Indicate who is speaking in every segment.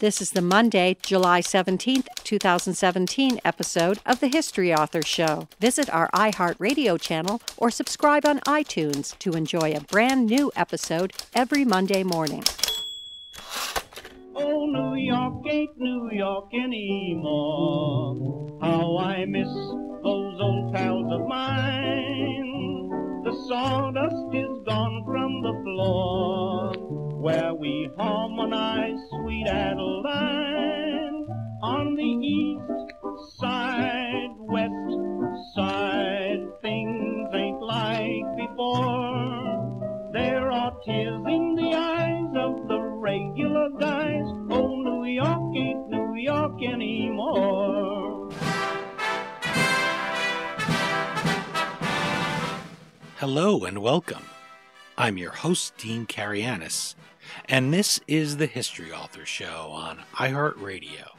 Speaker 1: This is the Monday, July 17th, 2017 episode of the History Author Show. Visit our iHeartRadio channel or subscribe on iTunes to enjoy a brand new episode every Monday morning.
Speaker 2: Oh, New York ain't New York anymore. How I miss those old pals of mine. The sawdust is gone from the floor where we harmonize sweet Adeline on the east side, west side. Things ain't like before. There are tears in the eyes of the regular guys. Oh, New York ain't New York anymore.
Speaker 3: Hello and welcome. I'm your host, Dean Karayanis, and this is the History Author Show on iHeartRadio.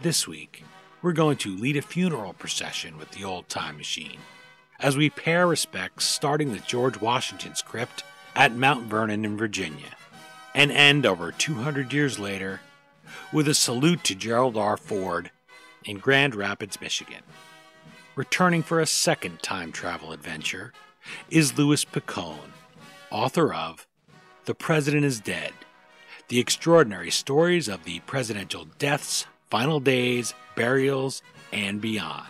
Speaker 3: This week, we're going to lead a funeral procession with the old time machine as we pay respects starting with George Washington's crypt at Mount Vernon in Virginia and end over 200 years later with a salute to Gerald R. Ford in Grand Rapids, Michigan. Returning for a second time travel adventure is Louis Picone, author of The President is Dead The Extraordinary Stories of the Presidential Deaths, Final Days, Burials, and Beyond.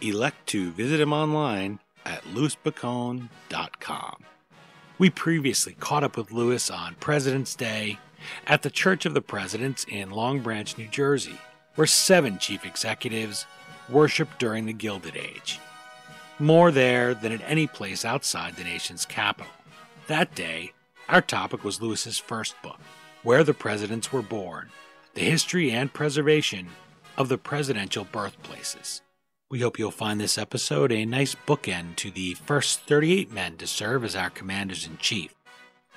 Speaker 3: Elect to visit him online at louispicone.com. We previously caught up with Louis on President's Day at the Church of the Presidents in Long Branch, New Jersey, where seven chief executives worshiped during the Gilded Age more there than at any place outside the nation's capital. That day, our topic was Louis's first book, Where the Presidents Were Born The History and Preservation of the Presidential Birthplaces. We hope you'll find this episode a nice bookend to the first 38 men to serve as our commanders in chief.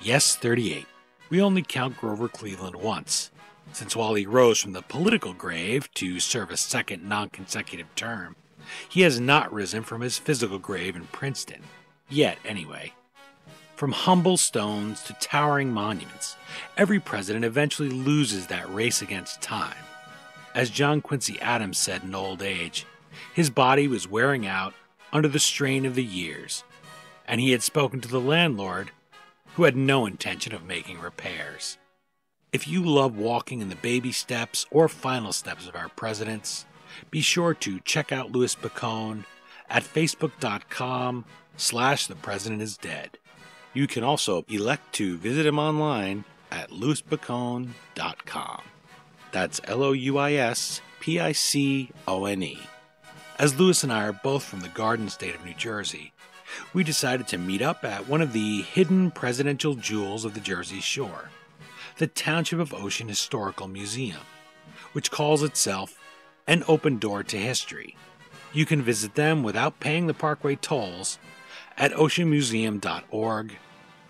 Speaker 3: Yes, 38. We only count Grover Cleveland once, since while he rose from the political grave to serve a second non consecutive term, he has not risen from his physical grave in Princeton. Yet, anyway. From humble stones to towering monuments, every president eventually loses that race against time. As John Quincy Adams said in old age, his body was wearing out under the strain of the years, and he had spoken to the landlord, who had no intention of making repairs. If you love walking in the baby steps or final steps of our presidents, be sure to check out Louis Picone at facebook.com slash the president is dead. You can also elect to visit him online at louispicone.com. That's L O U I S P I C O N E. As Louis and I are both from the Garden State of New Jersey, we decided to meet up at one of the hidden presidential jewels of the Jersey Shore, the Township of Ocean Historical Museum, which calls itself an open door to history. You can visit them without paying the Parkway tolls at oceanmuseum.org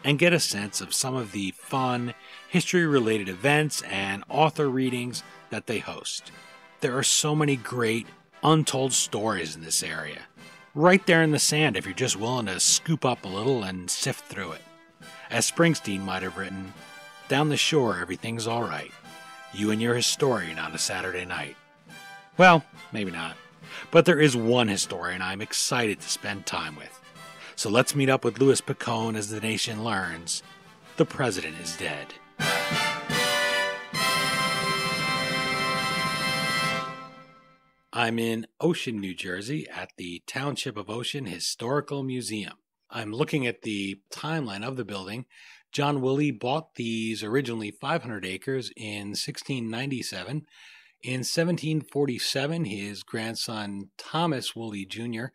Speaker 3: and get a sense of some of the fun, history related events and author readings that they host. There are so many great, untold stories in this area. Right there in the sand if you're just willing to scoop up a little and sift through it. As Springsteen might have written, down the shore everything's alright. You and your historian on a Saturday night. Well, maybe not. But there is one historian I'm excited to spend time with. So let's meet up with Louis Picone as the nation learns the president is dead. I'm in Ocean, New Jersey at the Township of Ocean Historical Museum. I'm looking at the timeline of the building. John Woolley bought these originally 500 acres in 1697 in 1747, his grandson Thomas Woolley Jr.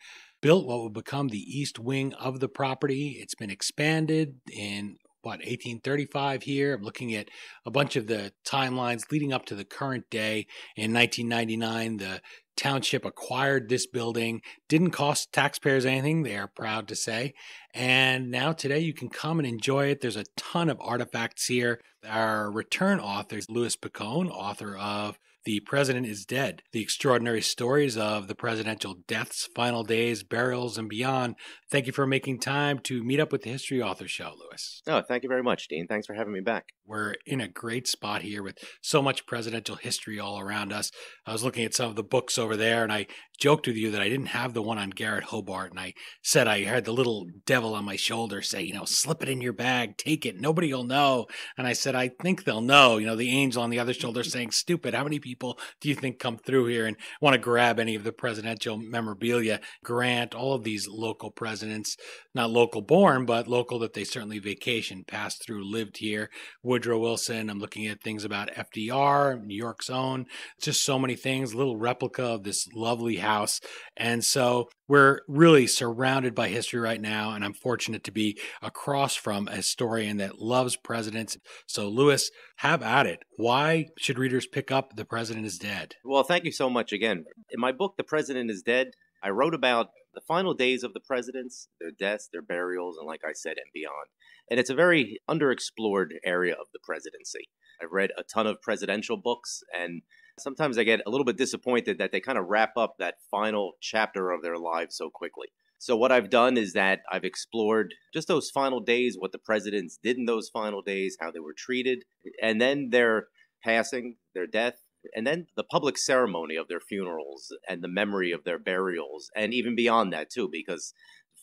Speaker 3: built what would become the east wing of the property. It's been expanded in what 1835 here. I'm looking at a bunch of the timelines leading up to the current day. In 1999, the Township acquired this building. Didn't cost taxpayers anything, they are proud to say. And now today you can come and enjoy it. There's a ton of artifacts here. Our return author, Louis Picone, author of the President is Dead. The extraordinary stories of the presidential deaths, final days, burials, and beyond. Thank you for making time to meet up with the History Author Show, Louis.
Speaker 4: Oh, thank you very much, Dean. Thanks for having me back.
Speaker 3: We're in a great spot here with so much presidential history all around us. I was looking at some of the books over there, and I joked with you that I didn't have the one on Garrett Hobart, and I said I had the little devil on my shoulder say, you know, slip it in your bag, take it, nobody will know. And I said, I think they'll know. You know, the angel on the other shoulder saying, stupid, how many people do you think come through here and want to grab any of the presidential memorabilia? Grant, all of these local presidents, not local born, but local that they certainly vacationed, passed through, lived here. Woodrow Wilson, I'm looking at things about FDR, New York's own, just so many things, little replica of this lovely house. And so we're really surrounded by history right now, and I'm fortunate to be across from a historian that loves presidents. So, Louis, have at it. Why should readers pick up The President is Dead?
Speaker 4: Well, thank you so much again. In my book, The President is Dead, I wrote about the final days of the presidents, their deaths, their burials, and like I said, and beyond. And it's a very underexplored area of the presidency. I've read a ton of presidential books, and sometimes I get a little bit disappointed that they kind of wrap up that final chapter of their lives so quickly. So, what I've done is that I've explored just those final days, what the presidents did in those final days, how they were treated, and then their passing, their death, and then the public ceremony of their funerals and the memory of their burials, and even beyond that, too, because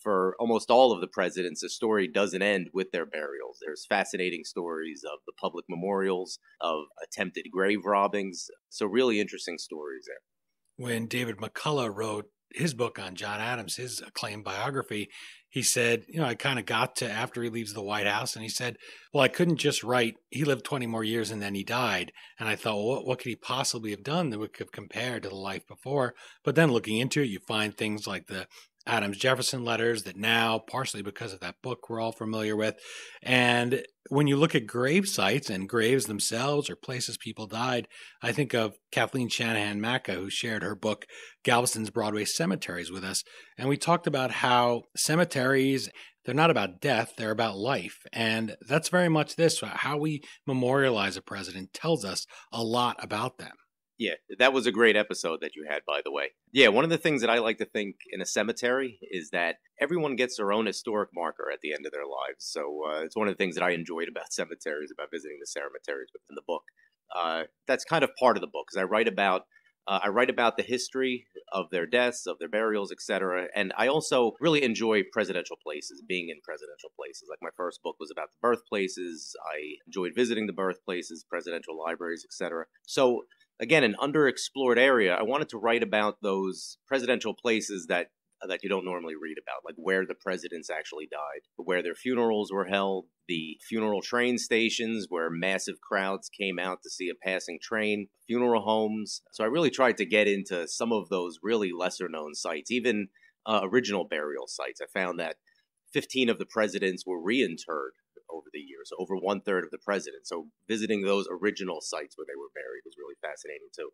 Speaker 4: for almost all of the presidents, the story doesn't end with their burials. There's fascinating stories of the public memorials, of attempted grave robbings. So, really interesting stories there.
Speaker 3: When David McCullough wrote his book on John Adams, his acclaimed biography, he said, you know, I kind of got to after he leaves the White House, and he said, well, I couldn't just write, he lived 20 more years and then he died. And I thought, well, what, what could he possibly have done that would have compared to the life before? But then looking into it, you find things like the Adams Jefferson letters that now, partially because of that book, we're all familiar with. And when you look at grave sites and graves themselves or places people died, I think of Kathleen Shanahan Maca, who shared her book, Galveston's Broadway Cemeteries, with us. And we talked about how cemeteries, they're not about death, they're about life. And that's very much this how we memorialize a president tells us a lot about them.
Speaker 4: Yeah, that was a great episode that you had, by the way. Yeah, one of the things that I like to think in a cemetery is that everyone gets their own historic marker at the end of their lives. So uh, it's one of the things that I enjoyed about cemeteries, about visiting the cemeteries within the book. Uh, that's kind of part of the book because I write about uh, I write about the history of their deaths, of their burials, etc. And I also really enjoy presidential places, being in presidential places. Like my first book was about the birthplaces. I enjoyed visiting the birthplaces, presidential libraries, etc. So again, an underexplored area. I wanted to write about those presidential places that that you don't normally read about, like where the presidents actually died, where their funerals were held, the funeral train stations where massive crowds came out to see a passing train, funeral homes. So I really tried to get into some of those really lesser known sites, even uh, original burial sites. I found that 15 of the presidents were reinterred over the years, over one third of the president. So visiting those original sites where they were buried was really fascinating too.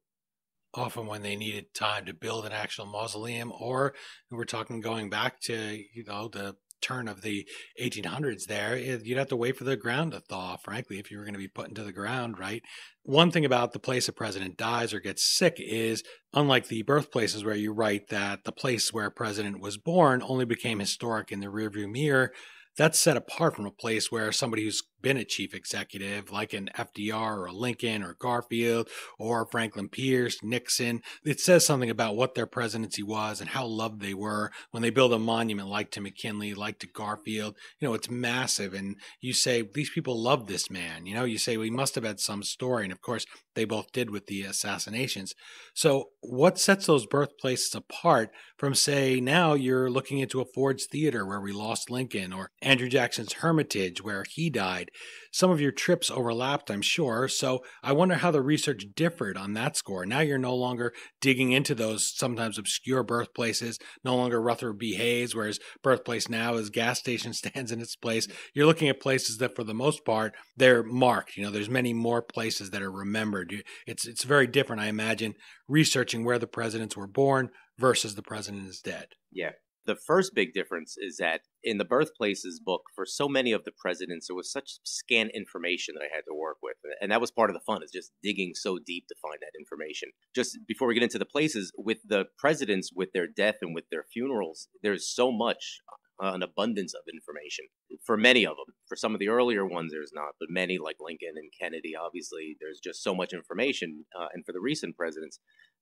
Speaker 3: Often, when they needed time to build an actual mausoleum, or we're talking going back to you know the turn of the 1800s there eh, you'd have to wait for the ground to thaw frankly if you were going to be put into the ground right one thing about the place a president dies or gets sick is unlike the birthplaces where you write that the place where a president was born only became historic in the rearview mirror that's set apart from a place where somebody who's been a chief executive, like an FDR or a Lincoln or Garfield or Franklin Pierce, Nixon. It says something about what their presidency was and how loved they were when they build a monument like to McKinley, like to Garfield. You know, it's massive. And you say, these people love this man. You know, you say, we must have had some story. And of course, they both did with the assassinations. So, what sets those birthplaces apart from, say, now you're looking into a Ford's Theater where we lost Lincoln or Andrew Jackson's Hermitage where he died? Died. Some of your trips overlapped, I'm sure, so I wonder how the research differed on that score. Now you're no longer digging into those sometimes obscure birthplaces, no longer Rutherford B. Hayes, where his birthplace now is gas station stands in its place. You're looking at places that, for the most part, they're marked. You know, there's many more places that are remembered. It's it's very different, I imagine, researching where the presidents were born versus the president is dead.
Speaker 4: Yeah, the first big difference is that in the birthplaces book, for so many of the presidents, there was such scant information that I had to work with. And that was part of the fun, is just digging so deep to find that information. Just before we get into the places, with the presidents, with their death and with their funerals, there's so much uh, an abundance of information for many of them. For some of the earlier ones, there's not, but many like Lincoln and Kennedy, obviously, there's just so much information. Uh, and for the recent presidents,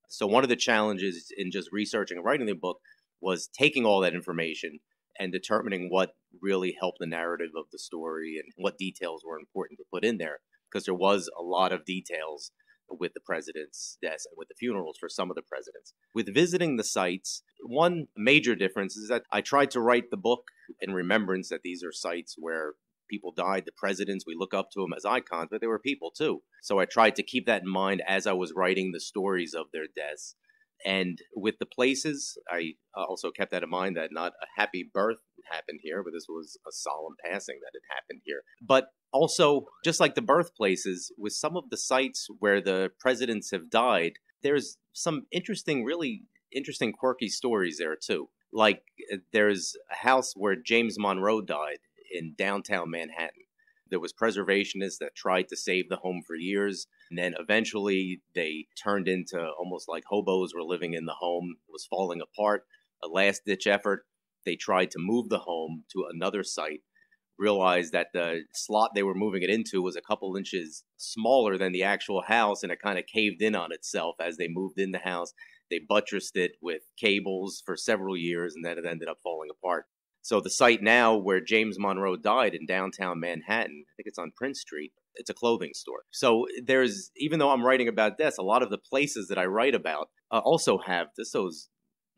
Speaker 4: so one of the challenges in just researching and writing the book was taking all that information and determining what really helped the narrative of the story and what details were important to put in there because there was a lot of details with the president's death and with the funerals for some of the presidents. With visiting the sites, one major difference is that I tried to write the book in remembrance that these are sites where people died, the presidents, we look up to them as icons, but they were people too. So I tried to keep that in mind as I was writing the stories of their deaths and with the places, I also kept that in mind that not a happy birth happened here, but this was a solemn passing that had happened here. But also, just like the birthplaces, with some of the sites where the presidents have died, there's some interesting, really interesting, quirky stories there too. Like uh, there's a house where James Monroe died in downtown Manhattan. There was preservationists that tried to save the home for years, and then eventually they turned into almost like hobos were living in the home. It was falling apart. A last ditch effort. They tried to move the home to another site. Realized that the slot they were moving it into was a couple inches smaller than the actual house, and it kind of caved in on itself as they moved in the house. They buttressed it with cables for several years, and then it ended up falling apart. So the site now where James Monroe died in downtown Manhattan, I think it's on Prince Street, it's a clothing store. So there's, even though I'm writing about this, a lot of the places that I write about uh, also have just those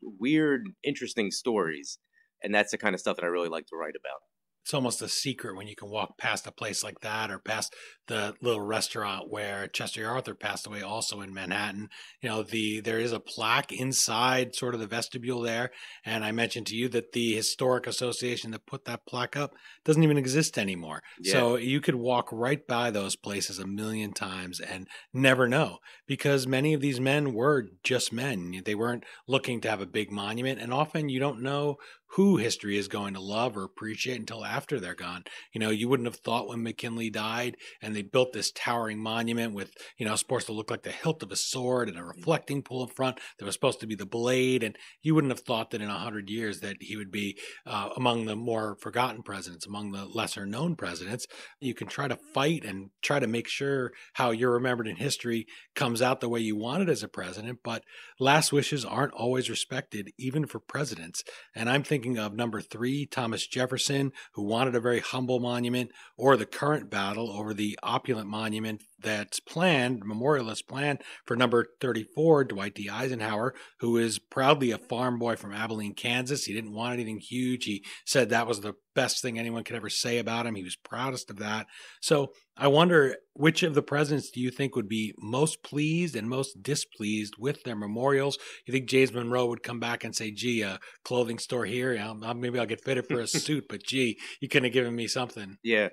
Speaker 4: weird, interesting stories. And that's the kind of stuff that I really like to write about
Speaker 3: it's almost a secret when you can walk past a place like that or past the little restaurant where Chester Arthur passed away also in Manhattan. You know, the there is a plaque inside sort of the vestibule there. And I mentioned to you that the historic association that put that plaque up doesn't even exist anymore. Yeah. So you could walk right by those places a million times and never know because many of these men were just men. They weren't looking to have a big monument. And often you don't know who history is going to love or appreciate until after they're gone. You know, you wouldn't have thought when McKinley died and they built this towering monument with, you know, supposed to look like the hilt of a sword and a reflecting pool in front that was supposed to be the blade. And you wouldn't have thought that in a hundred years that he would be uh, among the more forgotten presidents, among the lesser known presidents. You can try to fight and try to make sure how you're remembered in history comes out the way you want it as a president. But last wishes aren't always respected, even for presidents. And I'm thinking thinking of number three, Thomas Jefferson, who wanted a very humble monument, or the current battle over the opulent monument that's planned, memorialist plan for number 34, Dwight D. Eisenhower, who is proudly a farm boy from Abilene, Kansas. He didn't want anything huge. He said that was the best thing anyone could ever say about him. He was proudest of that. So I wonder which of the presidents do you think would be most pleased and most displeased with their memorials? You think James Monroe would come back and say, gee, a clothing store here, maybe I'll get fitted for a suit, but gee, you couldn't have given me something.
Speaker 4: Yeah.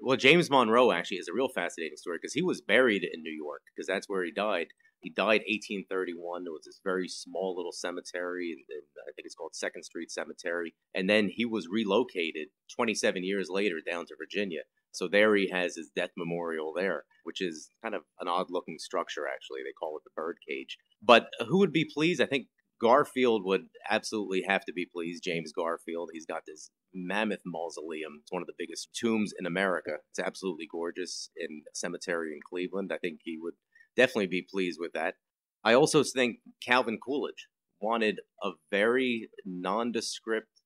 Speaker 4: Well, James Monroe actually is a real fascinating story because he was buried in New York because that's where he died. He died 1831. There was this very small little cemetery, and I think it's called Second Street Cemetery. And then he was relocated 27 years later down to Virginia. So there he has his death memorial there, which is kind of an odd looking structure, actually. They call it the bird cage. But who would be pleased? I think Garfield would absolutely have to be pleased. James Garfield. He's got this mammoth mausoleum. It's one of the biggest tombs in America. It's absolutely gorgeous in a cemetery in Cleveland. I think he would definitely be pleased with that. I also think Calvin Coolidge wanted a very nondescript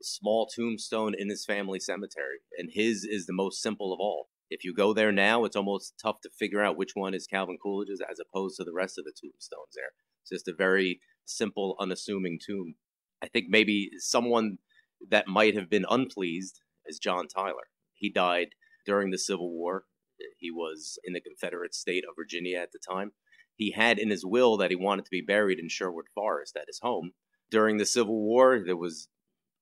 Speaker 4: small tombstone in his family cemetery, and his is the most simple of all. If you go there now, it's almost tough to figure out which one is Calvin Coolidge's as opposed to the rest of the tombstones there. It's just a very simple, unassuming tomb. I think maybe someone that might have been unpleased is John Tyler. He died during the Civil War. He was in the Confederate state of Virginia at the time. He had in his will that he wanted to be buried in Sherwood Forest at his home. During the Civil War, there was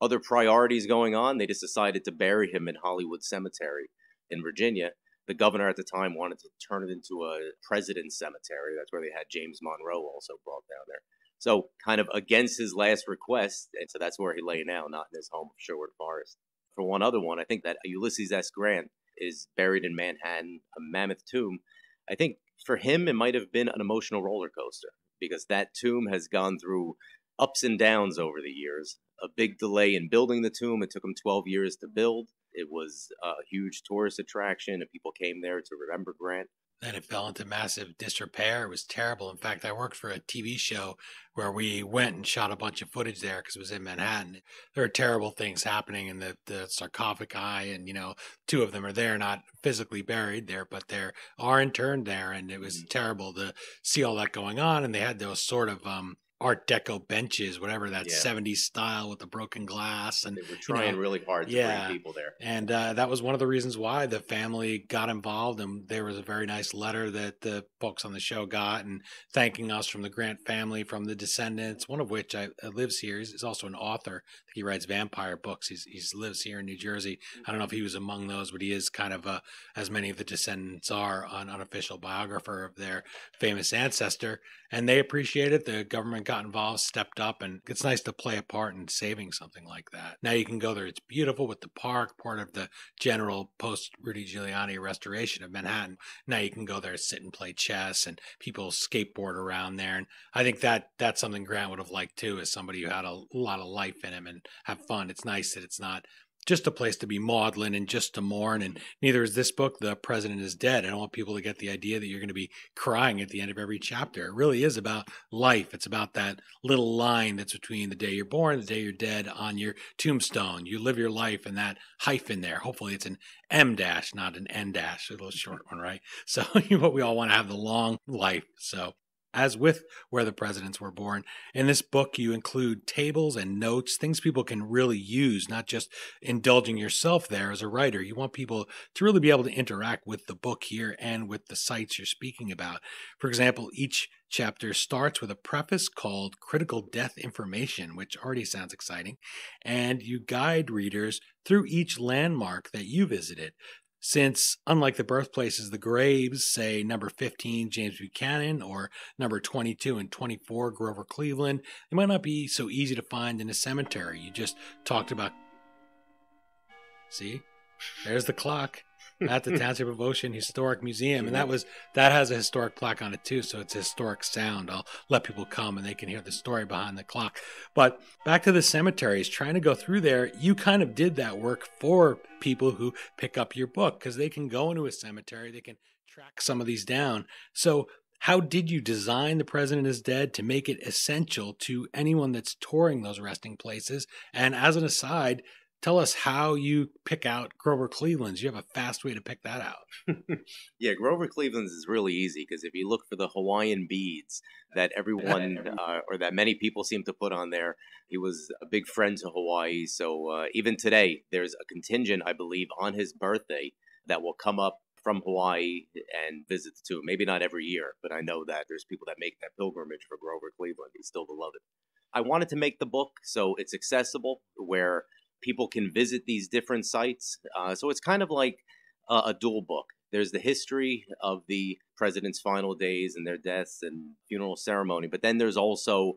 Speaker 4: other priorities going on. They just decided to bury him in Hollywood Cemetery in Virginia. The governor at the time wanted to turn it into a president's cemetery. That's where they had James Monroe also brought down there. So, kind of against his last request, and so that's where he lay now, not in his home of Sherwood Forest. For one other one, I think that Ulysses S. Grant is buried in Manhattan, a mammoth tomb. I think for him, it might have been an emotional roller coaster because that tomb has gone through ups and downs over the years. A big delay in building the tomb. It took him 12 years to build. It was a huge tourist attraction, and people came there to remember Grant.
Speaker 3: Then it fell into massive disrepair. It was terrible. In fact, I worked for a TV show where we went and shot a bunch of footage there because it was in Manhattan. There are terrible things happening in the, the sarcophagi, and you know, two of them are there, not physically buried there, but they are interned there, and it was mm-hmm. terrible to see all that going on. And they had those sort of um, Art Deco benches, whatever that yeah. 70s style with the broken glass. And
Speaker 4: they were trying you know, really hard to yeah. bring people there.
Speaker 3: And uh, that was one of the reasons why the family got involved. And there was a very nice letter that the folks on the show got and thanking us from the Grant family, from the descendants, one of which I, uh, lives here. He's, also an author. He writes vampire books. He's, he's lives here in New Jersey. I don't know if he was among those, but he is kind of a, as many of the descendants are, an unofficial biographer of their famous ancestor. And they appreciate it. The government got involved, stepped up, and it's nice to play a part in saving something like that. Now you can go there. It's beautiful with the park, part of the general post Rudy Giuliani restoration of Manhattan. Now you can go there, sit and play chess, and people skateboard around there. And I think that that's something Grant would have liked too, as somebody who had a lot of life in him and have fun. It's nice that it's not just a place to be maudlin and just to mourn. And neither is this book, The President is Dead. I don't want people to get the idea that you're going to be crying at the end of every chapter. It really is about life. It's about that little line that's between the day you're born, the day you're dead on your tombstone. You live your life in that hyphen there. Hopefully it's an M dash, not an N dash, a little short one, right? So, what we all want to have the long life. So as with Where the Presidents Were Born. In this book, you include tables and notes, things people can really use, not just indulging yourself there as a writer. You want people to really be able to interact with the book here and with the sites you're speaking about. For example, each chapter starts with a preface called Critical Death Information, which already sounds exciting, and you guide readers through each landmark that you visited since unlike the birthplaces, the graves say number 15 James Buchanan or number 22 and 24 Grover Cleveland, they might not be so easy to find in a cemetery. You just talked about. See, there's the clock at the Township of Ocean Historic Museum, and that was that has a historic plaque on it too, so it's a historic sound. I'll let people come and they can hear the story behind the clock. But back to the cemeteries, trying to go through there, you kind of did that work for people who pick up your book because they can go into a cemetery, they can track some of these down. So how did you design The President is Dead to make it essential to anyone that's touring those resting places? And as an aside, tell us how you pick out Grover Cleveland's. You have a fast way to pick that out.
Speaker 4: yeah, Grover Cleveland's is really easy because if you look for the Hawaiian beads that everyone uh, or that many people seem to put on there, he was a big friend to Hawaii. So uh, even today, there's a contingent, I believe, on his birthday that will come up from Hawaii and visit the tomb. Maybe not every year, but I know that there's people that make that pilgrimage for Grover Cleveland. He's still beloved. I wanted to make the book so it's accessible, where people can visit these different sites. Uh, so it's kind of like a, a dual book. There's the history of the president's final days and their deaths and funeral ceremony, but then there's also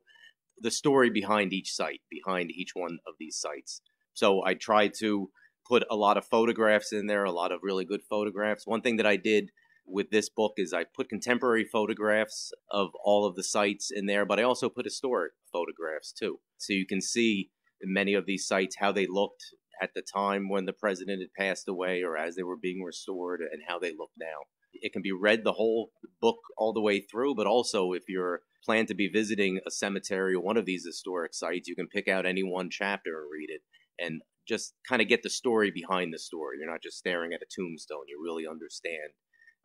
Speaker 4: the story behind each site, behind each one of these sites. So I tried to put a lot of photographs in there, a lot of really good photographs. One thing that I did with this book is I put contemporary photographs of all of the sites in there, but I also put historic photographs too. So you can see many of these sites how they looked at the time when the president had passed away or as they were being restored and how they look now. It can be read the whole book all the way through, but also if you're plan to be visiting a cemetery or one of these historic sites, you can pick out any one chapter and read it and just kind of get the story behind the story. You're not just staring at a tombstone, you really understand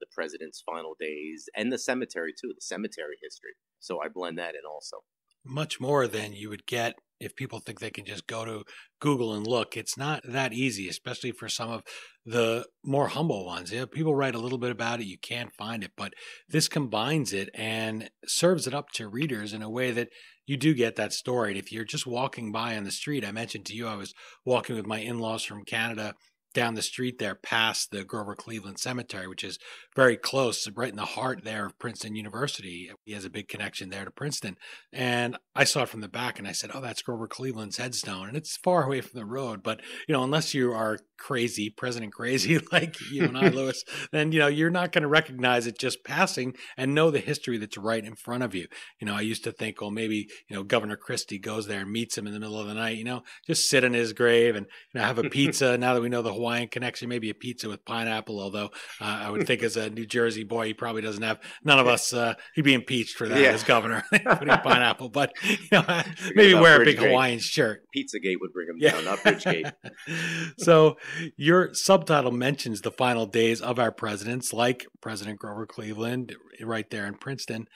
Speaker 4: the president's final days and the cemetery too, the cemetery history. So I blend that in also.
Speaker 3: Much more than you would get if people think they can just go to Google and look, it's not that easy, especially for some of the more humble ones. Yeah, people write a little bit about it, you can't find it, but this combines it and serves it up to readers in a way that you do get that story. And if you're just walking by on the street, I mentioned to you I was walking with my in-laws from Canada down the street there past the Grover Cleveland Cemetery, which is very close, right in the heart there of Princeton University. He has a big connection there to Princeton. And I saw it from the back and I said, Oh, that's Grover Cleveland's headstone. And it's far away from the road. But, you know, unless you are crazy, President crazy like you and I, Louis, then, you know, you're not going to recognize it just passing and know the history that's right in front of you. You know, I used to think, well, maybe, you know, Governor Christie goes there and meets him in the middle of the night, you know, just sit in his grave and, you know, have a pizza. now that we know the Hawaiian connection, maybe a pizza with pineapple, although uh, I would think as a New Jersey boy, he probably doesn't have, none of us, uh, he'd be impeached for that yeah. as governor, putting pineapple, but, you know, maybe wear a big Hawaiian shirt.
Speaker 4: Pizzagate would bring him yeah. down, not Bridgegate.
Speaker 3: so your subtitle mentions the final days of our presidents, like President Grover Cleveland, right there in Princeton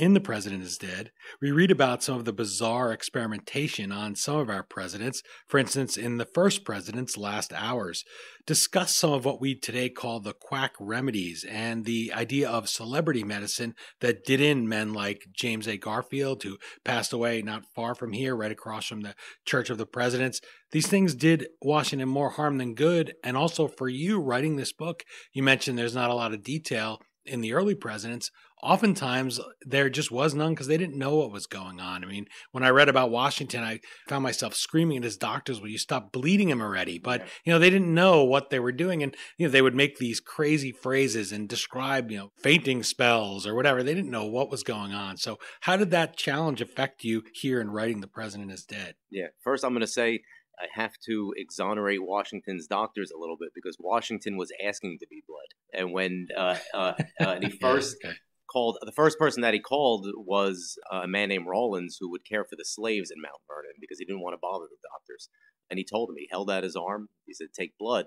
Speaker 3: in The President is Dead, we read about some of the bizarre experimentation on some of our presidents, for instance, in the first president's last hours. Discuss some of what we today call the quack remedies and the idea of celebrity medicine that did in men like James A. Garfield, who passed away not far from here, right across from the Church of the Presidents. These things did Washington more harm than good. And also for you writing this book, you mentioned there's not a lot of detail in the early presidents oftentimes there just was none because they didn't know what was going on. I mean, when I read about Washington, I found myself screaming at his doctors, "Will you stop bleeding him already?" But you know, they didn't know what they were doing, and you know, they would make these crazy phrases and describe you know fainting spells or whatever. They didn't know what was going on. So, how did that challenge affect you here in writing "The President Is Dead"?
Speaker 4: Yeah, first I'm going to say. I have to exonerate Washington's doctors a little bit because Washington was asking to be bled. and when uh, uh, uh, and he first okay called the first person that he called was a man named Rawlins who would care for the slaves in Mount Vernon because he didn't want to bother the doctors. And he told him he held out his arm. He said, "Take blood."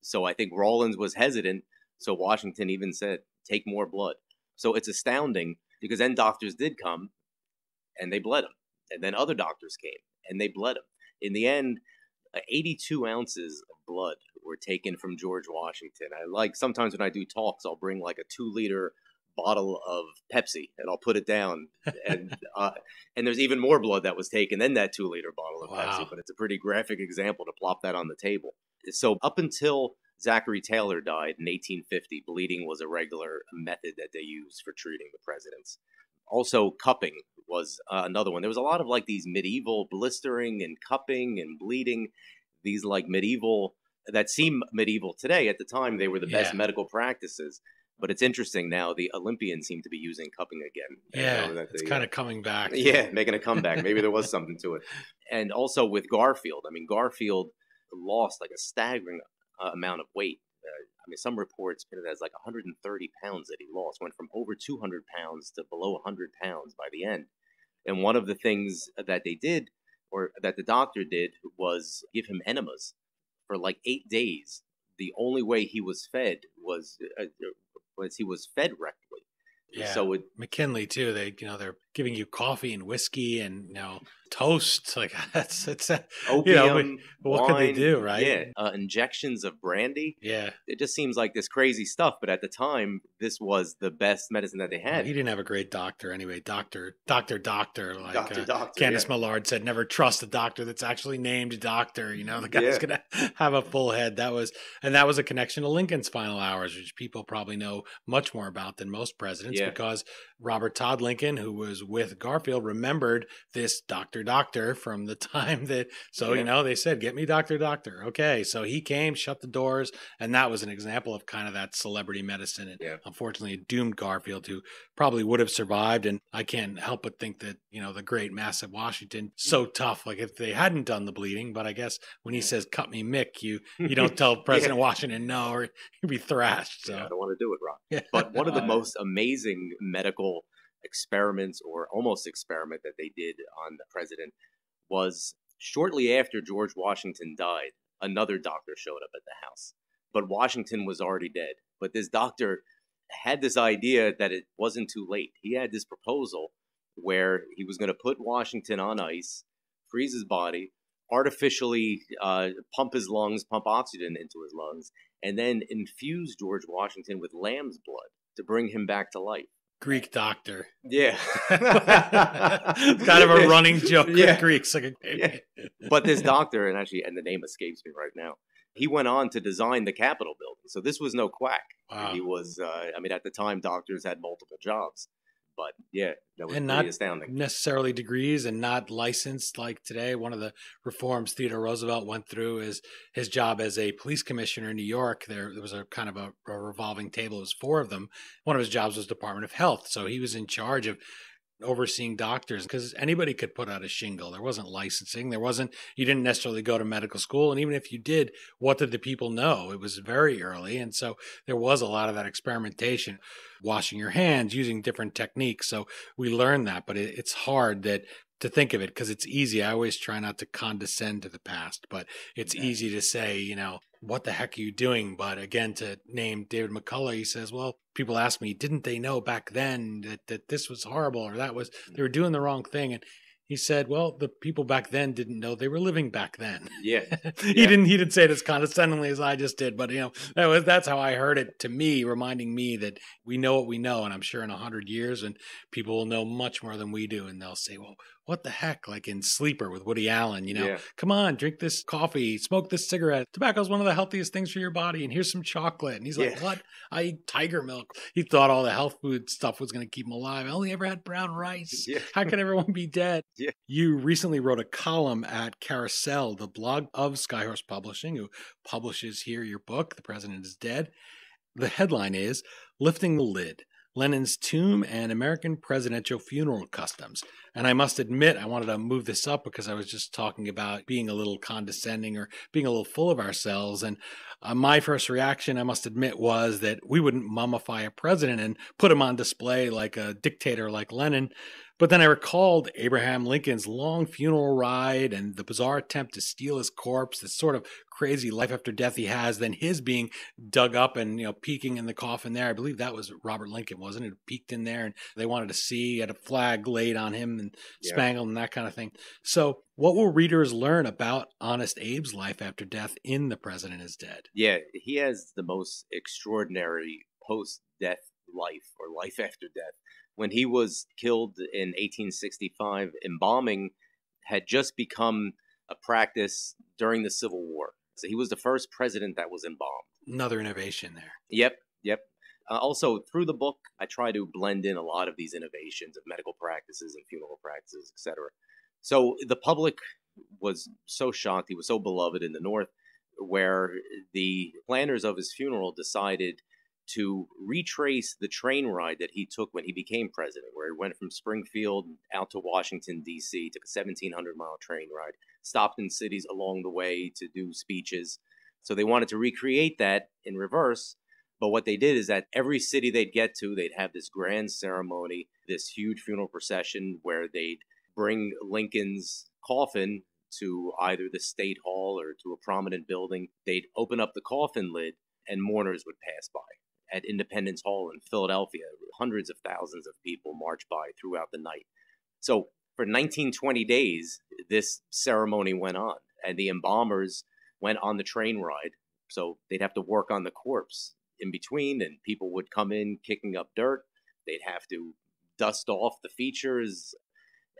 Speaker 4: So I think Rawlins was hesitant. So Washington even said, "Take more blood." So it's astounding because then doctors did come, and they bled him, and then other doctors came and they bled him. In the end, uh, 82 ounces of blood were taken from George Washington. I like sometimes when I do talks, I'll bring like a two liter bottle of Pepsi and I'll put it down. And uh, and there's even more blood that was taken than that two liter bottle of wow. Pepsi. But it's a pretty graphic example to plop that on the table. So up until Zachary Taylor died in 1850, bleeding was a regular method that they used for treating the presidents. Also, cupping was uh, another one. There was a lot of like these medieval blistering and cupping and bleeding. These like medieval that seem medieval today. At the time, they were the best medical practices. But it's interesting now. The Olympians seem to be using cupping again.
Speaker 3: Yeah, you know, it's kind of coming back.
Speaker 4: Yeah, making a comeback. Maybe there was something to it. And also with Garfield. I mean, Garfield lost like a staggering uh, amount of weight. Uh, I mean, some reports put it as like 130 pounds that he lost. Went from over 200 pounds to below 100 pounds by the end. And one of the things that they did, or that the doctor did, was give him enemas for like eight days. The only way he was fed was uh, was he was fed rectally.
Speaker 3: Yeah. So it, McKinley too. They you know they're giving you coffee and whiskey and you know toast. Like that's it's a,
Speaker 4: Opium,
Speaker 3: you
Speaker 4: know,
Speaker 3: what
Speaker 4: wine,
Speaker 3: could they do, right?
Speaker 4: Yeah, uh, injections of brandy.
Speaker 3: Yeah,
Speaker 4: it just seems like this crazy stuff. But at the time, this was the best medicine that they had.
Speaker 3: He didn't have a great doctor anyway. Doctor, doctor, doctor. Like
Speaker 4: doctor, uh, doctor,
Speaker 3: Candice
Speaker 4: yeah.
Speaker 3: Millard said, never trust a doctor that's actually named doctor. You know, the guy's yeah. gonna have a full head. That was and that was a connection to Lincoln's final hours, which people probably know much more about than most presidents yeah. because Robert Todd Lincoln, who was with Garfield, remembered this doctor, doctor from from the time that so yeah. you know they said get me doctor doctor. Okay so he came shut the doors and that was an example of kind of that celebrity medicine. And
Speaker 4: yeah.
Speaker 3: unfortunately it doomed garfield who probably would have survived and i can't help but think that you know the great massive washington so mm. tough like if they hadn't done the bleeding but i guess when he says cut me mick you you don't tell president yeah. washington no or he'd be thrashed so.
Speaker 4: I don't want to do it rock but one of the uh, most amazing medical experiments or almost experiment that they did on the president was shortly after George Washington died, another doctor showed up at the house. But Washington was already dead. But this doctor had this idea that it wasn't too late. He had this proposal where he was going to put Washington on ice freeze his body, artificially uh, pump his lungs, pump oxygen into his lungs, and then infuse George Washington with lamb's blood to bring him back to life.
Speaker 3: Greek doctor.
Speaker 4: Yeah.
Speaker 3: kind of a running joke
Speaker 4: Yeah.
Speaker 3: with Greeks. Like,
Speaker 4: Yeah. But this doctor, and actually, and the name escapes me right now, he went on to design the Capitol building. So this was no quack.
Speaker 3: Wow.
Speaker 4: He was, uh, I mean, at the time, doctors had multiple jobs. But yeah, that was
Speaker 3: And not
Speaker 4: astounding.
Speaker 3: necessarily degrees and not licensed like today. One of the reforms Theodore Roosevelt went through is his job as a police commissioner in New York. There, there was a kind of a, a revolving table. It was four of them. One of his jobs was Department of Health. So he was in charge of overseeing doctors because anybody could put out a shingle. There wasn't licensing. There wasn't, you didn't necessarily go to medical school. And even if you did, what did the people know? It was very early. And so there was a lot of that experimentation, washing your hands, using different techniques. So we learned that, but it, it's hard that to think of it because it's easy. I always try not to condescend to the past, but it's easy to say, you know, what the heck are you doing? But again, to name David McCullough, he says, well, people ask me, didn't they know back then that, that this was horrible or that was, they were doing the wrong thing? And he said, well, the people back then didn't know they were living back then.
Speaker 4: Yeah.
Speaker 3: he
Speaker 4: Yeah.
Speaker 3: didn't he didn't say it as condescendingly as I just did, but you know, that was that's how I heard it to me, reminding me that we know what we know, and I'm sure in a hundred years and people will know much more than we do, and they'll say, Well, what the heck? Like in Sleeper with Woody Allen, you know,
Speaker 4: Yeah.
Speaker 3: come on, drink this coffee, smoke this cigarette. Tobacco is one of the healthiest things for your body, and here's some chocolate. And he's like,
Speaker 4: Yeah.
Speaker 3: What? I eat tiger milk. He thought all the health food stuff was gonna keep him alive. I only ever had brown rice.
Speaker 4: Yeah.
Speaker 3: How can everyone be dead?
Speaker 4: Yeah.
Speaker 3: You recently wrote a column at Carousel, the blog of Skyhorse Publishing, who publishes here your book, The President is Dead. The headline is Lifting the Lid Lenin's Tomb and American Presidential Funeral Customs. And I must admit, I wanted to move this up because I was just talking about being a little condescending or being a little full of ourselves. And uh, my first reaction, I must admit, was that we wouldn't mummify a president and put him on display like a dictator like Lenin. But then I recalled Abraham Lincoln's long funeral ride and the bizarre attempt to steal his corpse, this sort of crazy life after death he has, then his being dug up and, you know, peeking in the coffin there. I believe that was Robert Lincoln, wasn't it? Peeked in there and they wanted to see, had a flag laid on him and
Speaker 4: Yeah.
Speaker 3: spangled and that kind of thing. So, what will readers learn about Honest Abe's life after death in The President is Dead?
Speaker 4: Yeah, he has the most extraordinary post death life or life after death. When he was killed in 1865, embalming had just become a practice during the Civil War. So he was the first president that was embalmed.
Speaker 3: Another innovation there.
Speaker 4: Yep, yep. Uh, also, through the book, I try to blend in a lot of these innovations of medical practices and funeral practices, etc. So the public was so shocked. He was so beloved in the North, where the planners of his funeral decided to retrace the train ride that he took when he became president, where he went from Springfield out to Washington, D.C., took a 1,700 mile train ride, stopped in cities along the way to do speeches. So they wanted to recreate that in reverse. But what they did is that every city they'd get to, they'd have this grand ceremony, this huge funeral procession where they'd bring Lincoln's coffin to either the state hall or to a prominent building. They'd open up the coffin lid and mourners would pass by. At Independence Hall in Philadelphia, hundreds of thousands of people marched by throughout the night. So for 1920 days, this ceremony went on, and the embalmers went on the train ride. So they'd have to work on the corpse in between, and people would come in kicking up dirt. They'd have to dust off the features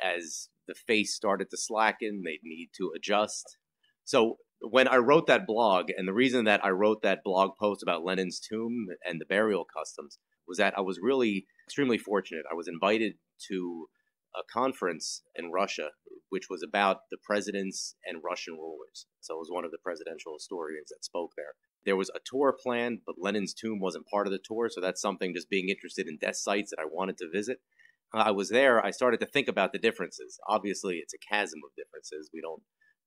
Speaker 4: as the face started to slacken. They'd need to adjust. So when I wrote that blog, and the reason that I wrote that blog post about Lenin's tomb and the burial customs was that I was really extremely fortunate. I was invited to a conference in Russia, which was about the presidents and Russian rulers. So I was one of the presidential historians that spoke there. There was a tour planned, but Lenin's tomb wasn't part of the tour. So that's something just being interested in death sites that I wanted to visit. Uh, I was there, I started to think about the differences. Obviously, it's a chasm of differences. We don't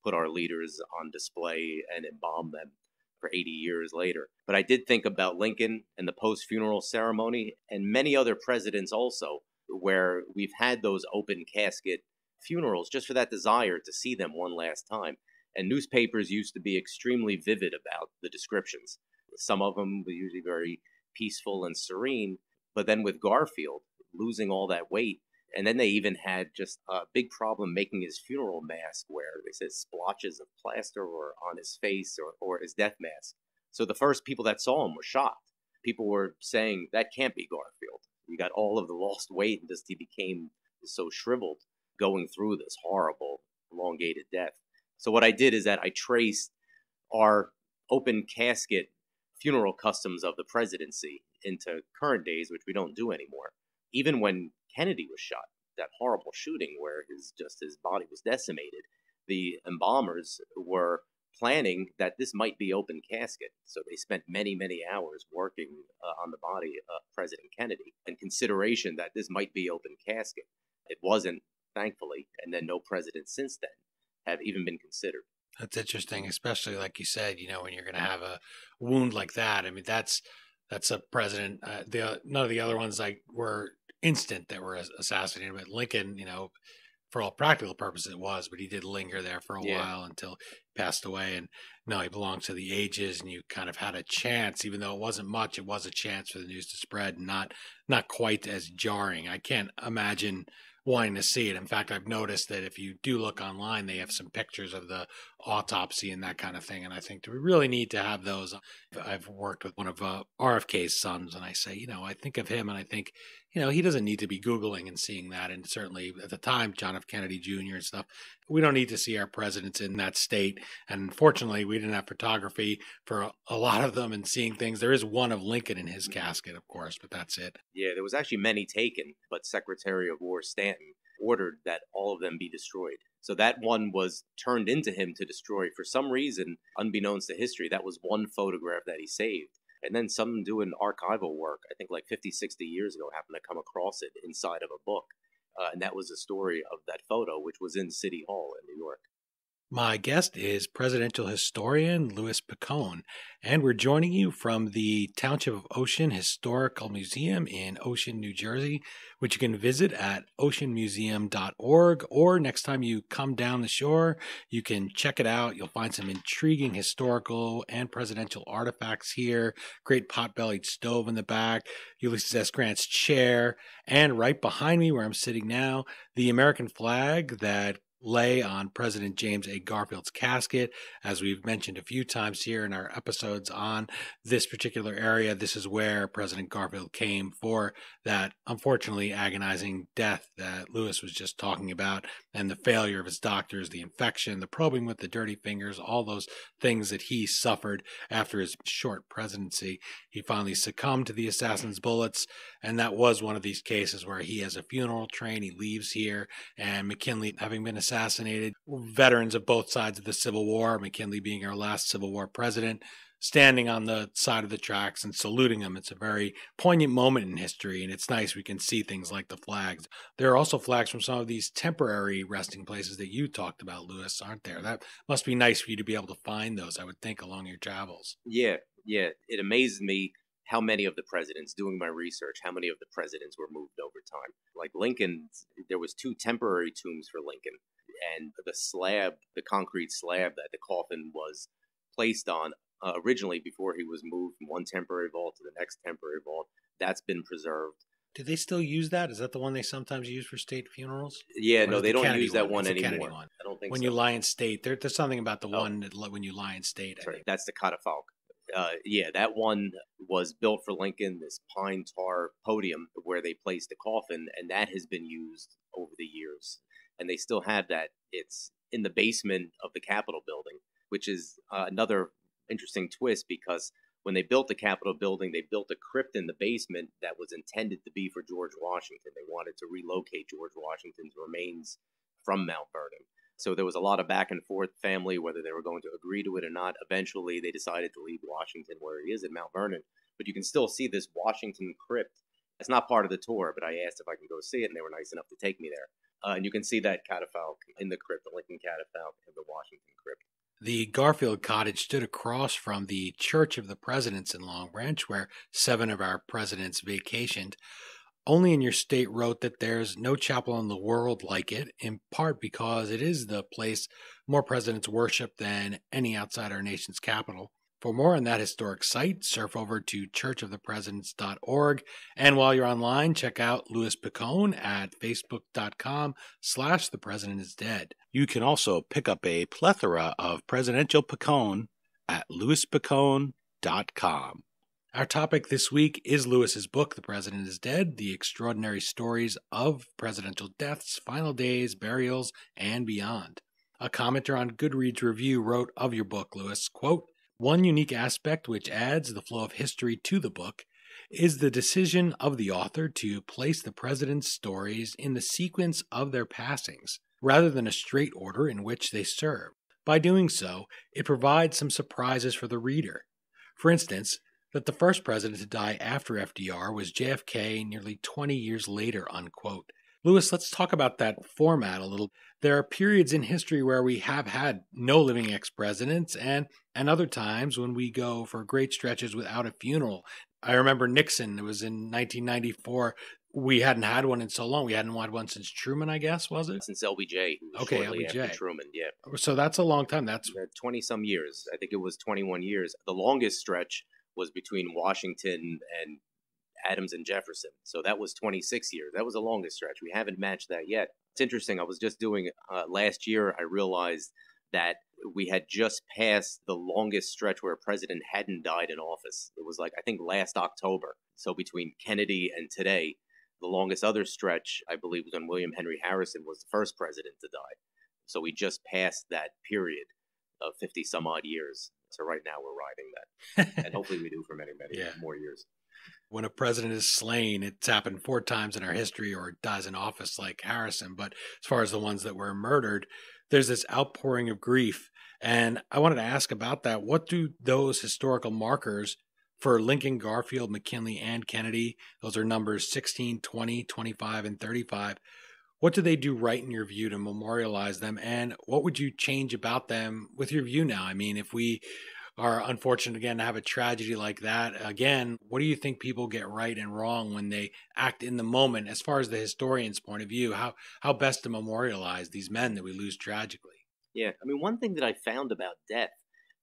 Speaker 4: put our leaders on display and embalm them for 80 years later. But I did think about Lincoln and the post funeral ceremony and many other presidents also, where we've had those open casket funerals just for that desire to see them one last time. And newspapers used to be extremely vivid about the descriptions. Some of them were usually very peaceful and serene. But then with Garfield losing all that weight And then they even had just a big problem making his funeral mask where they said splotches of plaster were on his face or, or his death mask. So the first people that saw him were shocked. People were saying that can't be Garfield. You got all of the lost weight and just he became so shriveled going through this horrible elongated death. So what I did is that I traced our open casket funeral customs of the presidency into current days, which we don't do anymore. Even when Kennedy was shot, that horrible shooting where his just his body was decimated, the embalmers were planning that this might be open casket. So they spent many, many hours working uh, on the body of President Kennedy in consideration that this might be open casket. It wasn't, thankfully, and then no president since then have even been considered.
Speaker 3: That's interesting, especially like you said, you know, when you're going to have a wound like that. I mean, that's that's a president. Uh, the none of the other ones like were instant that were assassinated, but Lincoln, you know, for all practical purposes, it was, but he did linger there for a yeah. while until he passed away. And no, he belonged to the ages, and you kind of had a chance, even though it wasn't much, it was a chance for the news to spread, and not not quite as jarring. I can't imagine wanting to see it. In fact, I've noticed that if you do look online, they have some pictures of the autopsy and that kind of thing. And I think do we really need to have those. I've worked with one of uh, RFK's sons, and I say, you know, I think of him and I think, you know, he doesn't need to be Googling and seeing that. And certainly at the time, John F. Kennedy Jr. and stuff, we don't need to see our presidents in that state. And unfortunately, we didn't have photography for a, lot of them and seeing things. There is one of Lincoln in his casket, of course, but that's it.
Speaker 4: Yeah, there was actually many taken, but Secretary of War Stanton ordered that all of them be destroyed. So that one was turned into him to destroy. For some reason, unbeknownst to history, that was one photograph that he saved. And then some doing archival work, I think like 50, 60 years ago, happened to come across it inside of a book. Uh, and that was the story of that photo, which was in City Hall in New York.
Speaker 3: My guest is presidential historian Louis Picone, and we're joining you from the Township of Ocean Historical Museum in Ocean, New Jersey, which you can visit at oceanmuseum.org. Or next time you come down the shore, you can check it out. You'll find some intriguing historical and presidential artifacts here. Great pot bellied stove in the back, Ulysses S. Grant's chair, and right behind me, where I'm sitting now, the American flag that lay on President James A. Garfield's casket. As we've mentioned a few times here in our episodes on this particular area, this is where President Garfield came for that unfortunately agonizing death that Louis was just talking about, and the failure of his doctors, the infection, the probing with the dirty fingers, all those things that he suffered after his short presidency. He finally succumbed to the assassin's bullets, and that was one of these cases where he has a funeral train, he leaves here, and McKinley, having been assassinated. Veterans of both sides of the Civil War, McKinley being our last Civil War president, standing on the side of the tracks and saluting them. It's a very poignant moment in history, and it's nice we can see things like the flags. There are also flags from some of these temporary resting places that you talked about, Louis, aren't there? That must be nice for you to be able to find those, I would think, along your travels.
Speaker 4: Yeah, yeah. It amazes me how many of the presidents doing my research how many of the presidents were moved over time like lincoln there was two temporary tombs for lincoln and the slab, the concrete slab that the coffin was placed on uh, originally before he was moved from one temporary vault to the next temporary vault, that's been preserved.
Speaker 3: Do they still use that? Is that the one they sometimes use for state funerals?
Speaker 4: Yeah, or no, they the don't Kennedy use that one, one anymore.
Speaker 3: One.
Speaker 4: I don't think
Speaker 3: when
Speaker 4: so.
Speaker 3: you lie in state, there, there's something about the oh. one that when you lie in state.
Speaker 4: That's, right. that's the catafalque. Uh, yeah, that one was built for Lincoln, this pine tar podium where they placed the coffin, and that has been used over the years and they still have that. It's in the basement of the Capitol building, which is uh, another interesting twist because when they built the Capitol building, they built a crypt in the basement that was intended to be for George Washington. They wanted to relocate George Washington's remains from Mount Vernon. So there was a lot of back and forth family whether they were going to agree to it or not. Eventually, they decided to leave Washington where he is at Mount Vernon. But you can still see this Washington crypt. It's not part of the tour, but I asked if I can go see it, and they were nice enough to take me there. Uh, and you can see that catafalque in the crypt, the Lincoln catafalque in the Washington crypt.
Speaker 3: The Garfield cottage stood across from the Church of the Presidents in Long Branch, where seven of our presidents vacationed. Only in your state wrote that there's no chapel in the world like it, in part because it is the place more presidents worship than any outside our nation's capital. For more on that historic site, surf over to churchofthepresidents.org. And while you're online, check out Louis Picone at facebook.com slash the president is dead. You can also pick up a plethora of presidential Picone at louispicone.com. Our topic this week is Louis's book, The President is Dead The Extraordinary Stories of Presidential Deaths, Final Days, Burials, and Beyond. A commenter on Goodreads Review wrote of your book, Lewis, quote, one unique aspect which adds the flow of history to the book is the decision of the author to place the president's stories in the sequence of their passings, rather than a straight order in which they serve. By doing so, it provides some surprises for the reader. For instance, that the first president to die after FDR was JFK nearly 20 years later, unquote. Louis, let's talk about that format a little. There are periods in history where we have had no living ex presidents, and, and other times when we go for great stretches without a funeral. I remember Nixon, it was in 1994. We hadn't had one in so long. We hadn't had one since Truman, I guess, was it?
Speaker 4: Since LBJ.
Speaker 3: Okay, LBJ.
Speaker 4: Truman, yeah.
Speaker 3: So that's a long time. That's
Speaker 4: 20 some years. I think it was 21 years. The longest stretch was between Washington and Adams and Jefferson. So that was 26 years. That was the longest stretch. We haven't matched that yet. It's interesting. I was just doing uh, last year, I realized that we had just passed the longest stretch where a president hadn't died in office. It was like, I think, last October. So between Kennedy and today, the longest other stretch, I believe, was when William Henry Harrison was the first president to die. So we just passed that period of 50 some odd years. So right now we're riding that. and hopefully we do for many, many yeah. more years.
Speaker 3: When a president is slain, it's happened four times in our history or dies in office like Harrison. But as far as the ones that were murdered, there's this outpouring of grief. And I wanted to ask about that. What do those historical markers for Lincoln, Garfield, McKinley, and Kennedy, those are numbers 16, 20, 25, and 35, what do they do right in your view to memorialize them? And what would you change about them with your view now? I mean, if we are unfortunate again to have a tragedy like that again, what do you think people get right and wrong when they act in the moment as far as the historian's point of view? How how best to memorialize these men that we lose tragically?
Speaker 4: Yeah, I mean, one thing that I found about death,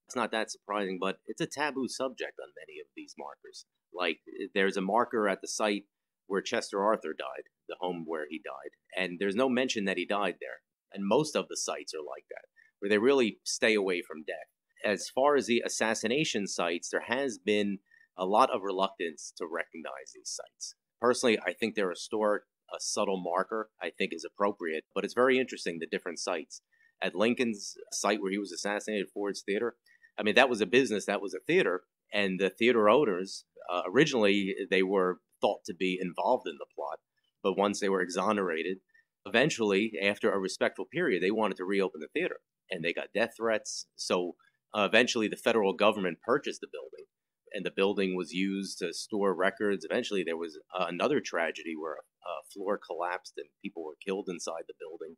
Speaker 4: it's not that surprising, but it's a taboo subject on many of these markers. Like, eh, there's a marker at the site where Chester Arthur died, the home where he died, and there's no mention that he died there. And most of the sites are like that, where they really stay away from death. As far as the assassination sites, there has been a lot of reluctance to recognize these sites. Personally, I think they're historic, a subtle marker, I think is appropriate, but it's very interesting the different sites. At Lincoln's site where he was assassinated, Ford's Theater, I mean, that was a business, that was a theater, and the theater owners, uh, originally, they were thought to be involved in the plot. But once they were exonerated, eventually, after a respectful period, they wanted to reopen the theater and they got death threats. So uh, eventually, the federal government purchased the building and the building was used to store records. Eventually, there was uh, another tragedy where a floor collapsed and people were killed inside the building,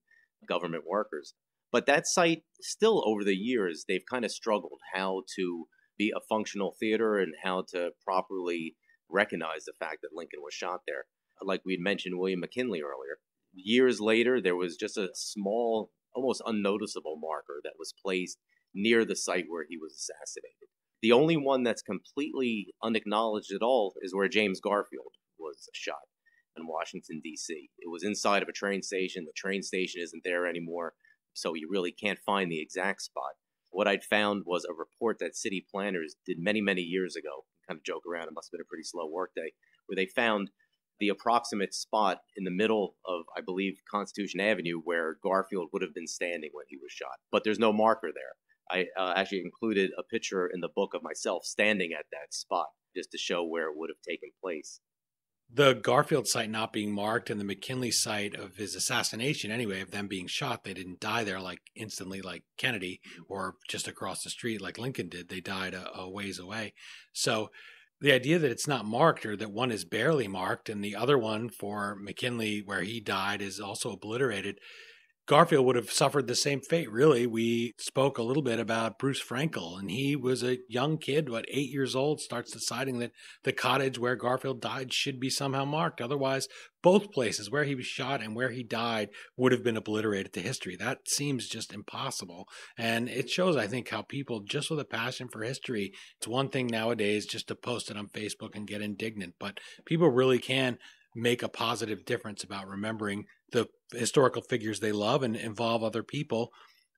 Speaker 4: government workers. But that site, still over the years, they've kind of struggled how to be a functional theater and how to properly recognize the fact that Lincoln was shot there. Like we had mentioned William McKinley earlier. Years later, there was just a small, almost unnoticeable marker that was placed near the site where he was assassinated. The only one that's completely unacknowledged at all is where James Garfield was shot in Washington, D.C. It was inside of a train station. The train station isn't there anymore, so you really can't find the exact spot. What I'd found was a report that city planners did many, many years ago kind of joke around. It must have been a pretty slow workday, where they found the approximate spot in the middle of, I believe, Constitution Avenue where Garfield would have been standing when he was shot. But there's no marker there. I uh, actually included a picture in the book of myself standing at that spot just to show where it would have taken place
Speaker 3: the Garfield site not being marked and the McKinley site of his assassination, anyway, of them being shot, they didn't die there like instantly like Kennedy or just across the street like Lincoln did. They died a, a ways away. So the idea that it's not marked or that one is barely marked and the other one for McKinley, where he died, is also obliterated. Garfield would have suffered the same fate, really. We spoke a little bit about Bruce Frankel, and he was a young kid, what, eight years old, starts deciding that the cottage where Garfield died should be somehow marked. Otherwise, both places where he was shot and where he died would have been obliterated to history. That seems just impossible. And it shows, I think, how people, just with a passion for history, it's one thing nowadays just to post it on Facebook and get indignant, but people really can make a positive difference about remembering the historical figures they love and involve other people.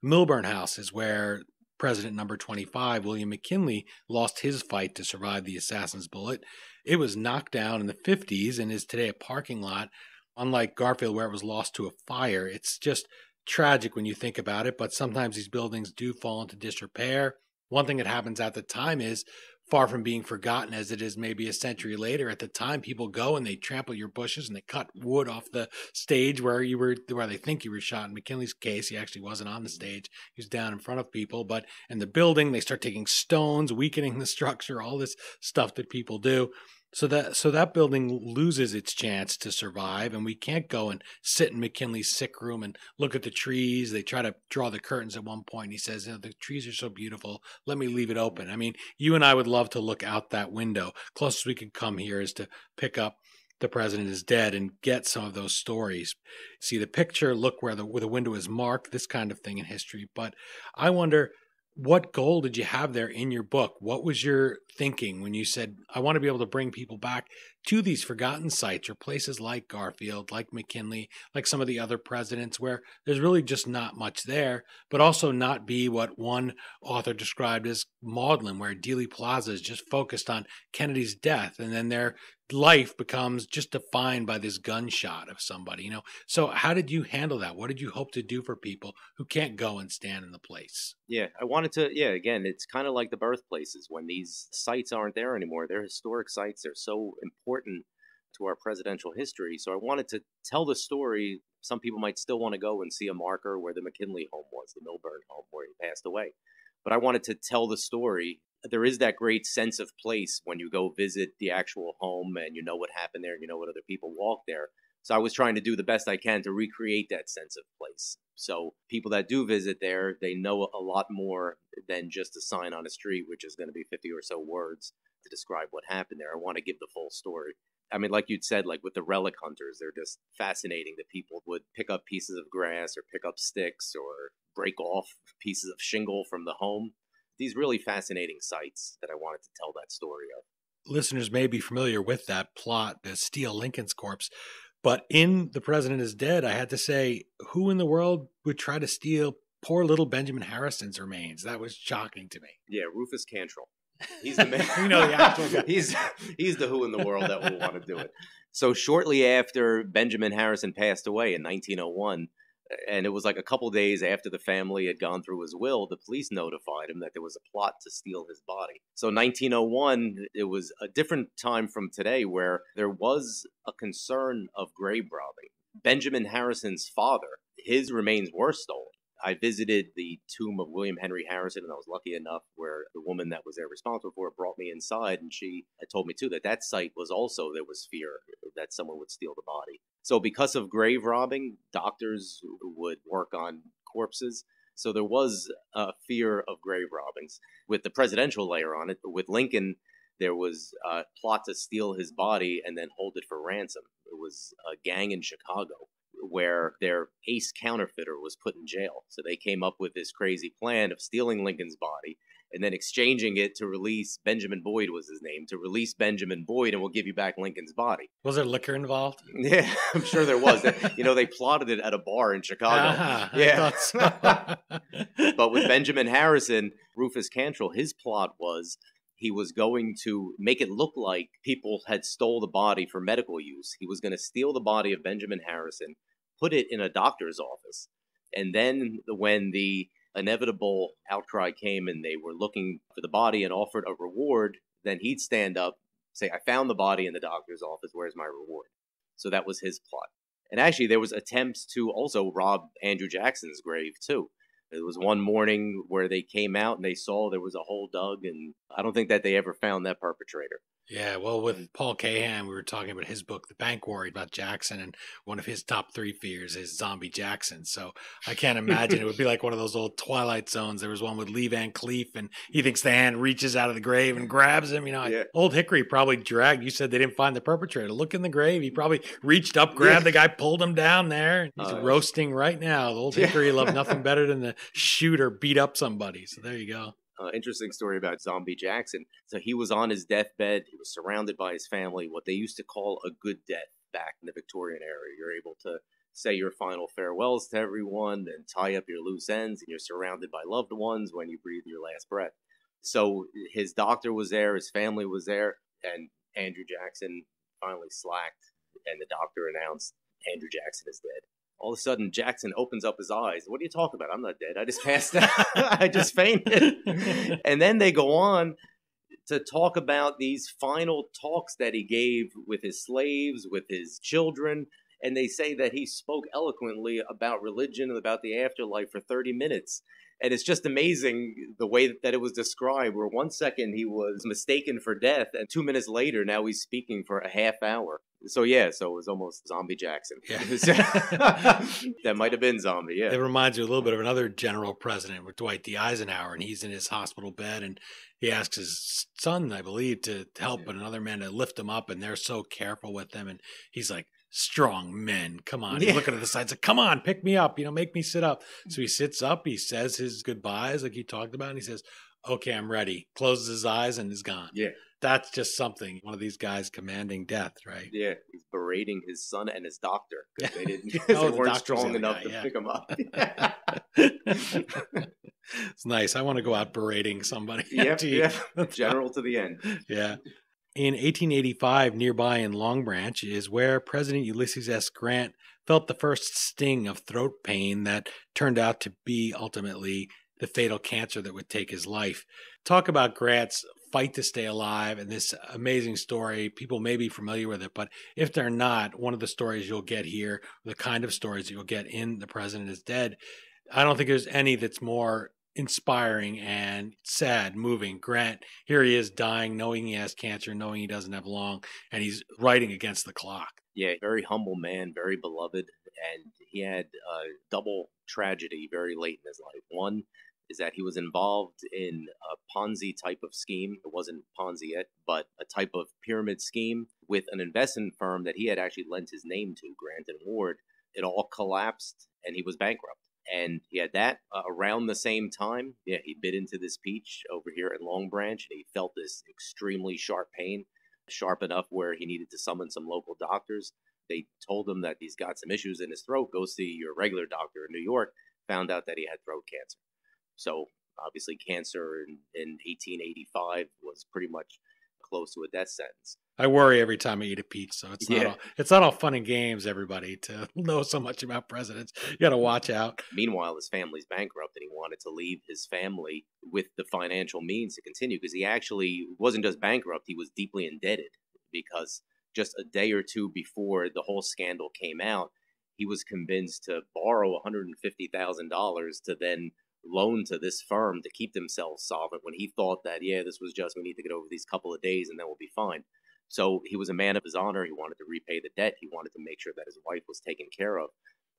Speaker 3: Milburn House is where President number 25, William McKinley, lost his fight to survive the assassin's bullet. It was knocked down in the 50s and is today a parking lot. Unlike Garfield, where it was lost to a fire, it's just tragic when you think about it, but sometimes these buildings do fall into disrepair. One thing that happens at the time is far from being forgotten as it is maybe a century later. At the time, people go and they trample your bushes and they cut wood off the stage where you were, where they think you were shot. In McKinley's case, he actually wasn't on the mm-hmm. stage; he was down in front of people. But in the building, they start taking stones, weakening the structure, all this stuff that people do. So that so that building loses its chance to survive, and we can't go and sit in McKinley's sick room and look at the trees. They try to draw the curtains at one point. He says, "The trees are so beautiful. Let me leave it open." I mean, you and I would love to look out that window. Closest we could come here is to pick up the president is dead and get some of those stories. See the picture, look where the where the window is marked, this kind of thing in history. But I wonder what goal did you have there in your book? What was your thinking when you said, I want to be able to bring people back to these forgotten sites or places like Garfield, like McKinley, like some of the other presidents where there's really just not much there, but also not be what one author described as maudlin, where Dealey Plaza is just focused on Kennedy's death and then they're life becomes just defined by this gunshot of somebody, you know. So how did you handle that? What did you hope to do for people who can't go and stand in the place?
Speaker 4: Yeah, I wanted to yeah, again, it's kind of like the birthplaces when these sites aren't there anymore. They're historic sites. They're so important to our presidential history. So I wanted to tell the story. Some people might still want to go and see a marker where the McKinley home was, the Milburn home where he passed away. But I wanted to tell the story there is that great sense of place when you go visit the actual home and you know what happened there and you know what other people walked there. So I was trying to do the best I can to recreate that sense of place. So people that do visit there, they know a lot more than just a sign on a street, which is going to be 50 or so words to describe what happened there. I want to give the full story. I mean, like you'd said, like with the relic hunters, they're just fascinating that people would pick up pieces of grass or pick up sticks or break off pieces of shingle from the home these really fascinating sites that I wanted to tell that story of.
Speaker 3: Listeners may be familiar with that plot, the steal Lincoln's corpse. But in The President is Dead, I had to say, who in the world would try to steal poor little Benjamin Harrison's remains? That was shocking to me.
Speaker 4: Yeah, Rufus Cantrell. He's the man.
Speaker 3: we know the actual guy.
Speaker 4: he's he's the who in the world that will want to do it. So shortly after Benjamin Harrison passed away in 1901, and it was like a couple days after the family had gone through his will, the police notified him that there was a plot to steal his body. So 1901, it was a different time from today where there was a concern of grave robbing. Benjamin Harrison's father, his remains were stolen. I visited the tomb of William Henry Harrison, and I was lucky enough where the woman that was there responsible for it brought me inside, and she told me too that that site was also there was fear that someone would steal the body. So because of grave robbing, doctors would work on corpses. So there was a fear of grave robbings. With the presidential layer on it, with Lincoln, there was a plot to steal his body and then hold it for ransom. It was a gang in Chicago where their ace counterfeiter was put in jail. So they came up with this crazy plan of stealing Lincoln's body and then exchanging it to release Benjamin Boyd was his name to release Benjamin Boyd and we'll give you back Lincoln's body.
Speaker 3: Was there liquor involved?
Speaker 4: Yeah, I'm sure there was. you know, they plotted it at a bar in Chicago.
Speaker 3: Ah,
Speaker 4: yeah.
Speaker 3: so.
Speaker 4: but with Benjamin Harrison, Rufus Cantrell, his plot was he was going to make it look like people had stole the body for medical use. He was going to steal the body of Benjamin Harrison, put it in a doctor's office, and then when the inevitable outcry came and they were looking for the body and offered a reward, then he'd stand up, say, "I found the body in the doctor's office. Where's my reward?" So that was his plot. And actually, there was attempts to also rob Andrew Jackson's grave too. It was one morning where they came out and they saw there was a hole dug, and I don't think that they ever found that perpetrator.
Speaker 3: Yeah, well, with Paul Kahan, we were talking about his book, The Bank War, about Jackson, and one of his top three fears is Zombie Jackson. So I can't imagine it would be like one of those old Twilight Zones. There was one with Lee Van Cleef, and he thinks the hand reaches out of the grave and grabs him. You know,
Speaker 4: Yeah.
Speaker 3: old Hickory probably dragged. You said they didn't find the perpetrator. Look in the grave. He probably reached up, grabbed the guy, pulled him down there. He's
Speaker 4: Uh,
Speaker 3: roasting right now. The old
Speaker 4: Yeah.
Speaker 3: Hickory loved nothing better than to shoot or beat up somebody. So there you go.
Speaker 4: Uh, interesting story about Zombie Jackson. So he was on his deathbed. He was surrounded by his family, what they used to call a good death back in the Victorian era. You're able to say your final farewells to everyone and tie up your loose ends, and you're surrounded by loved ones when you breathe your last breath. So his doctor was there, his family was there, and Andrew Jackson finally slacked, and the doctor announced Andrew Jackson is dead all of a sudden Jackson opens up his eyes. What are you talking about? I'm not dead. I just passed out. I just fainted. and then they go on to talk about these final talks that he gave with his slaves, with his children. And they say that he spoke eloquently about religion and about the afterlife for 30 minutes. And it's just amazing the way that it was described, where one second he was mistaken for death, and two minutes later, now he's speaking for a half hour. So, yeah, so it was almost Zombie Jackson.
Speaker 3: Yeah.
Speaker 4: that might have been Zombie, yeah.
Speaker 3: It reminds me a little bit of another general president with Dwight D. Eisenhower, and he's in his hospital bed, and he asks his son, I believe, to help another man to lift him up, and they're so careful with him, and he's like, "Strong men, come on!" He's
Speaker 4: Yeah.
Speaker 3: looking at the side, like, "Come on, pick me up, you know, make me sit up." Mm. So he sits up, he says his goodbyes, like he talked about, and he says, "Okay, I'm ready." Closes his eyes and is gone.
Speaker 4: Yeah.
Speaker 3: That's just something. One of these guys commanding death, right?
Speaker 4: Yeah, he's berating his son and his doctor because they didn't.
Speaker 3: Oh,
Speaker 4: they
Speaker 3: the
Speaker 4: weren't strong enough
Speaker 3: guy,
Speaker 4: to
Speaker 3: yeah.
Speaker 4: pick him up.
Speaker 3: it's nice. I want to go out berating somebody.
Speaker 4: yep,
Speaker 3: Gee.
Speaker 4: yep. General to the end.
Speaker 3: Yeah. In 1885, nearby in Long Branch, is where President Ulysses S. Grant felt the first sting of throat pain that turned out to be ultimately the fatal cancer that would take his life. Talk about Grant's fight to stay alive and this amazing story. People may be familiar with it, but if they're not, one of the stories you'll get here, the kind of stories that you'll get in The President is Dead, I don't think there's any that's more inspiring and sad, moving. Grant, here he is dying, knowing he has cancer, knowing he doesn't have long, and he's writing against the clock.
Speaker 4: Yeah, very humble man, very beloved, and he had a double tragedy very late in his life. One is that he was involved in a Ponzi type of scheme. It wasn't Ponzi yet, but a type of pyramid scheme with an investment firm that he had actually lent his name to, Grant and Ward. It all collapsed, and he was bankrupt. And he had that uh, around the same time. Yeah, he bit into this peach over here at Long Branch, and he felt this extremely sharp pain, sharp enough where he needed to summon some local doctors. They told him that he's got some issues in his throat. Go see your regular doctor in New York. Found out that he had throat cancer. So obviously, cancer in, in 1885 was pretty much close to a death sentence.
Speaker 3: I worry every time I eat a peach, so it's not
Speaker 4: Yeah.
Speaker 3: all, it's not all fun and games. Everybody to know so much about presidents, you got to watch out.
Speaker 4: Meanwhile, his family's bankrupt, and he wanted to leave his family with the financial means to continue because he actually wasn't just bankrupt; he was deeply indebted because just a day or two before the whole scandal came out, he was convinced to borrow $150,000 to then loan to this firm to keep themselves solvent when he thought that, yeah, this was just, we need to get over these couple of days and then we'll be fine. So he was a man of his honor. He wanted to repay the debt. He wanted to make sure that his wife was taken care of.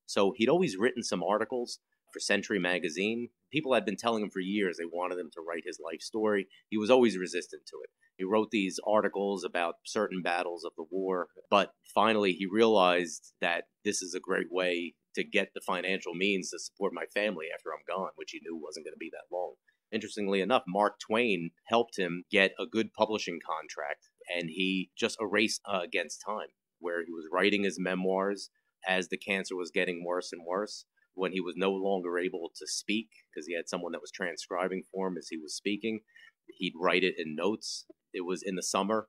Speaker 4: So he'd always written some articles for Century Magazine. People had been telling him for years they wanted him to write his life story. He was always resistant to it. He wrote these articles about certain battles of the war, but finally he realized that this is a great way to get the financial means to support my family after I'm gone, which he knew wasn't going to be that long. Interestingly enough, Mark Twain helped him get a good publishing contract, and he just erased uh, against time, where he was writing his memoirs as the cancer was getting worse and worse. When he was no longer able to speak because he had someone that was transcribing for him as he was speaking, he'd write it in notes. It was in the summer,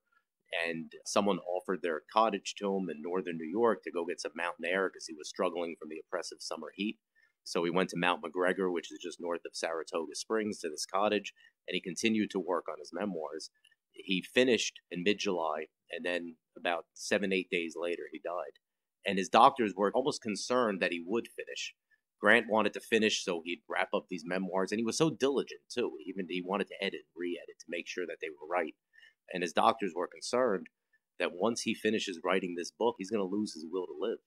Speaker 4: and someone offered their cottage to him in northern New York to go get some mountain air because he was struggling from the oppressive summer heat. So he went to Mount McGregor, which is just north of Saratoga Springs, to this cottage, and he continued to work on his memoirs. He finished in mid July, and then about seven, eight days later, he died. And his doctors were almost concerned that he would finish. Grant wanted to finish so he'd wrap up these memoirs, and he was so diligent too. Even he wanted to edit, re-edit to make sure that they were right. And his doctors were concerned that once he finishes writing this book, he's going to lose his will to live.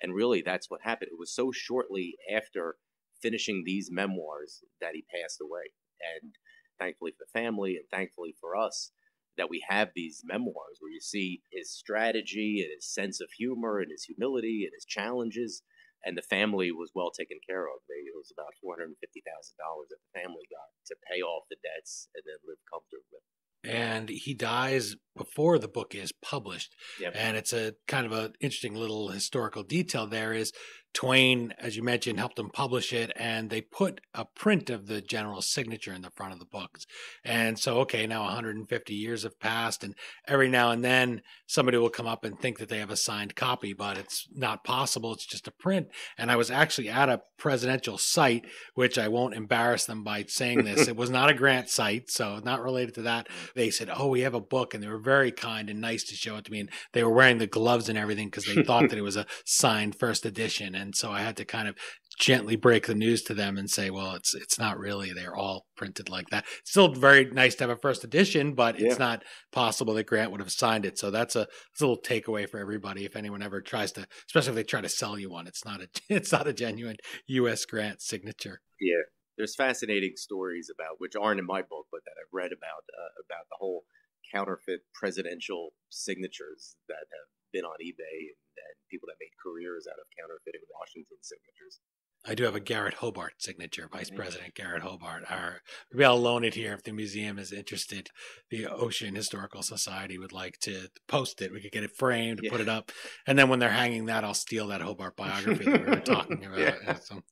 Speaker 4: And really, that's what happened. It was so shortly after finishing these memoirs that he passed away. And thankfully for the family and thankfully for us, that we have these memoirs where you see his strategy and his sense of humor and his humility and his challenges. And the family was well taken care of. It was about $450,000 that the family got to pay off the debts and then live comfortably
Speaker 3: and he dies before the book is published.
Speaker 4: Yep.
Speaker 3: And it's a kind of an interesting little historical detail there is Twain, as you mentioned, helped them publish it, and they put a print of the general's signature in the front of the books. And so, okay, now 150 years have passed, and every now and then somebody will come up and think that they have a signed copy, but it's not possible. It's just a print. And I was actually at a presidential site, which I won't embarrass them by saying this. it was not a grant site, so not related to that. They said, "Oh, we have a book," and they were very kind and nice to show it to me. And they were wearing the gloves and everything because they thought that it was a signed first edition. And so I had to kind of gently break the news to them and say, well, it's it's not really. They're all printed like that. Still very nice to have a first edition, but
Speaker 4: Yeah.
Speaker 3: it's not possible that Grant would have signed it. So that's a, that's a little takeaway for everybody. If anyone ever tries to, especially if they try to sell you one, it's not a it's not a genuine U.S. Grant signature.
Speaker 4: Yeah, there's fascinating stories about which aren't in my book, but that I've read about uh, about the whole counterfeit presidential signatures that have been on eBay and, and people that made careers out of counterfeiting Washington signatures.
Speaker 3: I do have a Garrett Hobart signature, Vice. President Garrett Hobart. Our, maybe I'll loan it here if the museum is interested. The Ocean Historical Society would like to post it. We could get it framed,
Speaker 4: Yeah.
Speaker 3: put it up, and then when they're hanging that, I'll steal that Hobart biography that we were talking about.
Speaker 4: Yeah,
Speaker 3: so-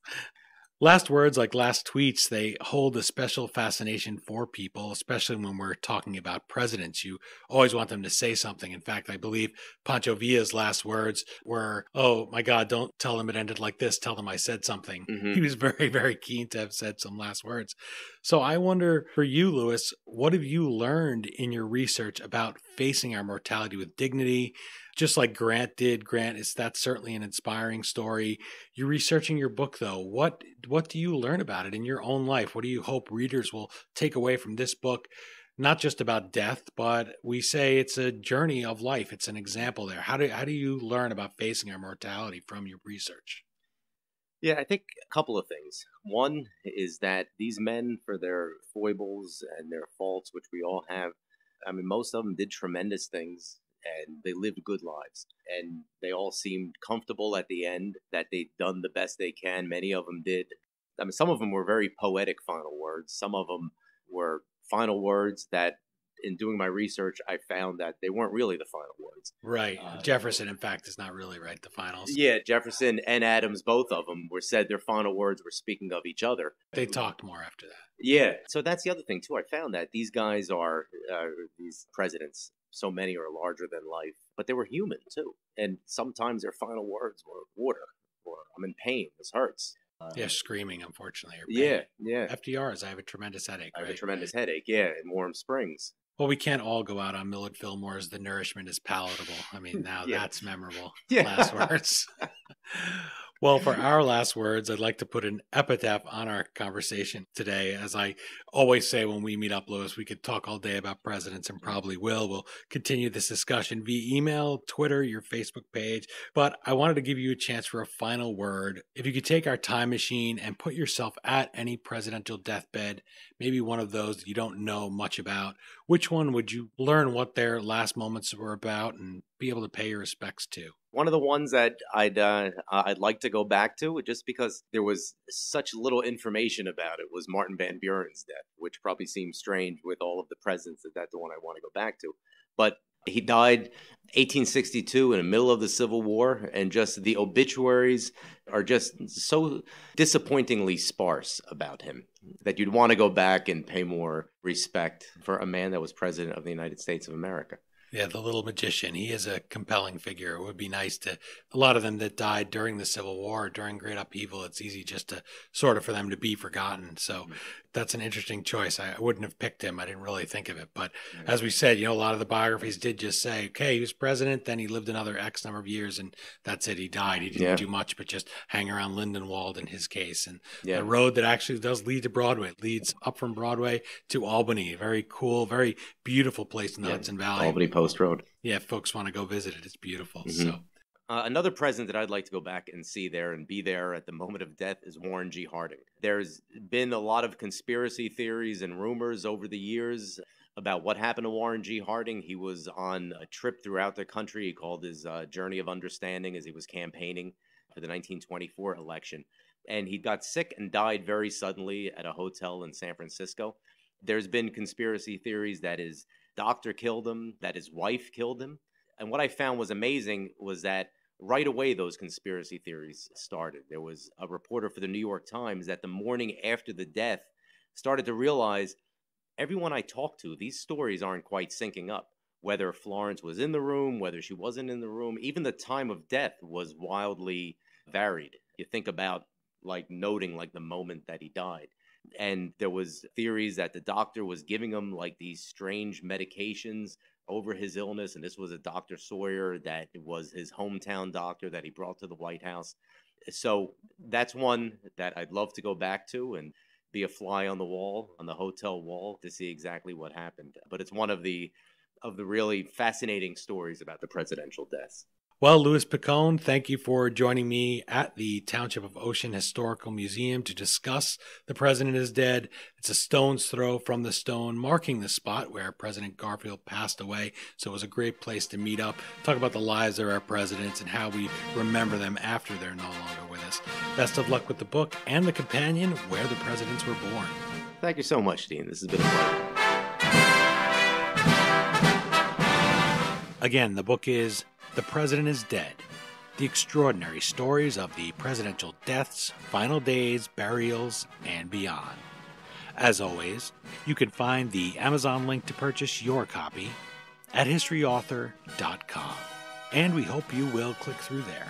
Speaker 3: Last words, like last tweets, they hold a special fascination for people, especially when we're talking about presidents. You always want them to say something. In fact, I believe Pancho Villa's last words were, Oh my God, don't tell them it ended like this. Tell them I said something.
Speaker 4: Mhm.
Speaker 3: He was very, very keen to have said some last words. So I wonder for you, Louis, what have you learned in your research about facing our mortality with dignity? Just like Grant did, Grant is that's certainly an inspiring story. You're researching your book though. What what do you learn about it in your own life? What do you hope readers will take away from this book? Not just about death, but we say it's a journey of life. It's an example there. How do how do you learn about facing our mortality from your research?
Speaker 4: Yeah, I think a couple of things. One is that these men, for their foibles and their faults, which we all have, I mean, most of them did tremendous things and they lived good lives. And they all seemed comfortable at the end that they'd done the best they can. Many of them did. I mean, some of them were very poetic final words. Some of them were final words that, in doing my research, I found that they weren't really the final words.
Speaker 3: Right.
Speaker 4: Uh,
Speaker 3: Jefferson, in fact, is not really right. The finals.
Speaker 4: Yeah, Jefferson and Adams, both of them, were said their final words were speaking of each other.
Speaker 3: They talked more after that.
Speaker 4: Yeah. So that's the other thing too. I found that these guys are uh, these presidents. So many are larger than life, but they were human too. And sometimes their final words were water, or I'm in pain. This hurts.
Speaker 3: Uh, yeah, screaming, unfortunately.
Speaker 4: Yeah. Yeah.
Speaker 3: FDR's, I have a tremendous headache.
Speaker 4: I have a tremendous headache. Yeah, in Warm Springs.
Speaker 3: well, we can't all go out on Millard Fillmore's The Nourishment is Palatable. I mean, now
Speaker 4: Yeah.
Speaker 3: that's memorable.
Speaker 4: Yeah.
Speaker 3: Last words. well, for our last words, I'd like to put an epitaph on our conversation today. As I always say when we meet up, Louis, we could talk all day about presidents and probably will. We'll continue this discussion via email, Twitter, your Facebook page. But I wanted to give you a chance for a final word. If you could take our time machine and put yourself at any presidential deathbed, maybe one of those that you don't know much about, which one would you learn what their last moments were about and be able to pay your respects to?
Speaker 4: One of the ones that I'd uh, I'd like to go back to, just because there was such little information about it, was Martin Van Buren's death, which probably seems strange with all of the presidents that that's the one I want to go back to. But he died 1862 in the middle of the Civil War, and just the obituaries are just so disappointingly sparse about him that you'd want to go back and pay more respect for a man that was president of the United States of America.
Speaker 3: Yeah, the little magician. He is a compelling figure. It would be nice to a lot of them that died during the Civil War, during great upheaval. It's easy just to sort of for them to be forgotten. So. That's an interesting choice. I, wouldn't have picked him. I didn't really think of it. But mm-hmm. as we said, you know, a lot of the biographies did just say, okay, he was president, then he lived another X number of years, and that's it. He died. He didn't yeah. do much but just hang around Lindenwold in his case. And yeah. the road that actually does lead to Broadway leads up from Broadway to Albany. Very cool, very beautiful place in the yeah. Hudson Valley.
Speaker 4: Albany Post Road.
Speaker 3: Yeah, if folks want to go visit it, it's beautiful. Mm-hmm. So.
Speaker 4: Uh, another president that I'd like to go back and see there and be there at the moment of death is Warren G. Harding. There's been a lot of conspiracy theories and rumors over the years about what happened to Warren G. Harding. He was on a trip throughout the country. He called his uh, Journey of Understanding as he was campaigning for the 1924 election. And he got sick and died very suddenly at a hotel in San Francisco. There's been conspiracy theories that his doctor killed him, that his wife killed him. And what I found was amazing was that right away those conspiracy theories started. There was a reporter for the New York Times that the morning after the death started to realize everyone I talked to, these stories aren't quite syncing up. Whether Florence was in the room, whether she wasn't in the room, even the time of death was wildly varied. You think about like noting like the moment that he died and there was theories that the doctor was giving him like these strange medications over his illness and this was a dr sawyer that was his hometown doctor that he brought to the white house. So that's one that i'd love to go back to and be a fly on the wall on the hotel wall to see exactly what happened. But it's one of the of the really fascinating stories about the presidential deaths
Speaker 3: well, Louis Picone, thank you for joining me at the Township of Ocean Historical Museum to discuss The President is Dead. It's a stone's throw from the stone marking the spot where President Garfield passed away. So it was a great place to meet up, talk about the lives of our presidents and how we remember them after they're no longer with us. Best of luck with the book and the companion, Where the Presidents Were Born.
Speaker 4: Thank you so much, Dean. This has been a pleasure.
Speaker 3: Again, the book is the President is Dead. The extraordinary stories of the presidential deaths, final days, burials, and beyond. As always, you can find the Amazon link to purchase your copy at historyauthor.com. And we hope you will click through there,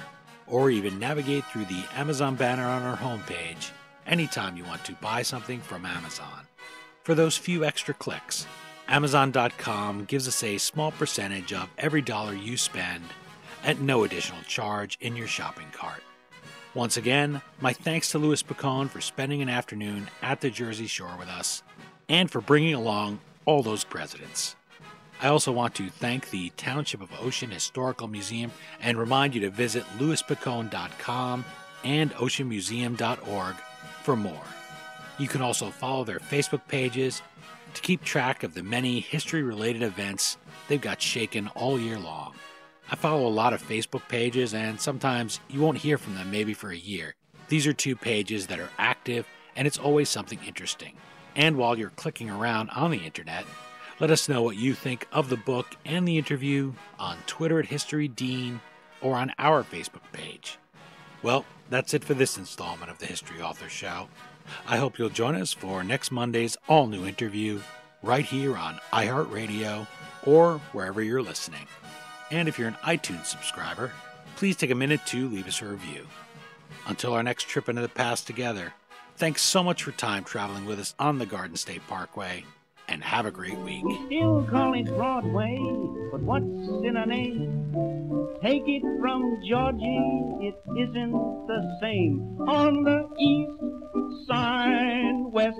Speaker 3: or even navigate through the Amazon banner on our homepage anytime you want to buy something from Amazon. For those few extra clicks, Amazon.com gives us a small percentage of every dollar you spend at no additional charge in your shopping cart. Once again, my thanks to Louis Picone for spending an afternoon at the Jersey Shore with us and for bringing along all those presidents. I also want to thank the Township of Ocean Historical Museum and remind you to visit louispicone.com and oceanmuseum.org for more. You can also follow their Facebook pages to keep track of the many history related events they've got shaken all year long. I follow a lot of Facebook pages, and sometimes you won't hear from them maybe for a year. These are two pages that are active, and it's always something interesting. And while you're clicking around on the internet, let us know what you think of the book and the interview on Twitter at History Dean or on our Facebook page. Well, that's it for this installment of the History Author Show. I hope you'll join us for next Monday's all new interview right here on iHeartRadio or wherever you're listening. And if you're an iTunes subscriber, please take a minute to leave us a review. Until our next trip into the past together, thanks so much for time traveling with us on the Garden State Parkway and have a great week.
Speaker 2: We still call it Broadway, but what's in a name? Take it from Georgie, it isn't the same. On the east side, west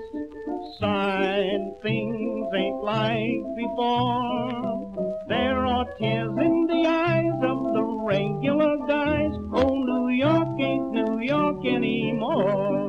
Speaker 2: side, things ain't like before. There are tears in the eyes of the regular guys. Oh, New York ain't New York anymore.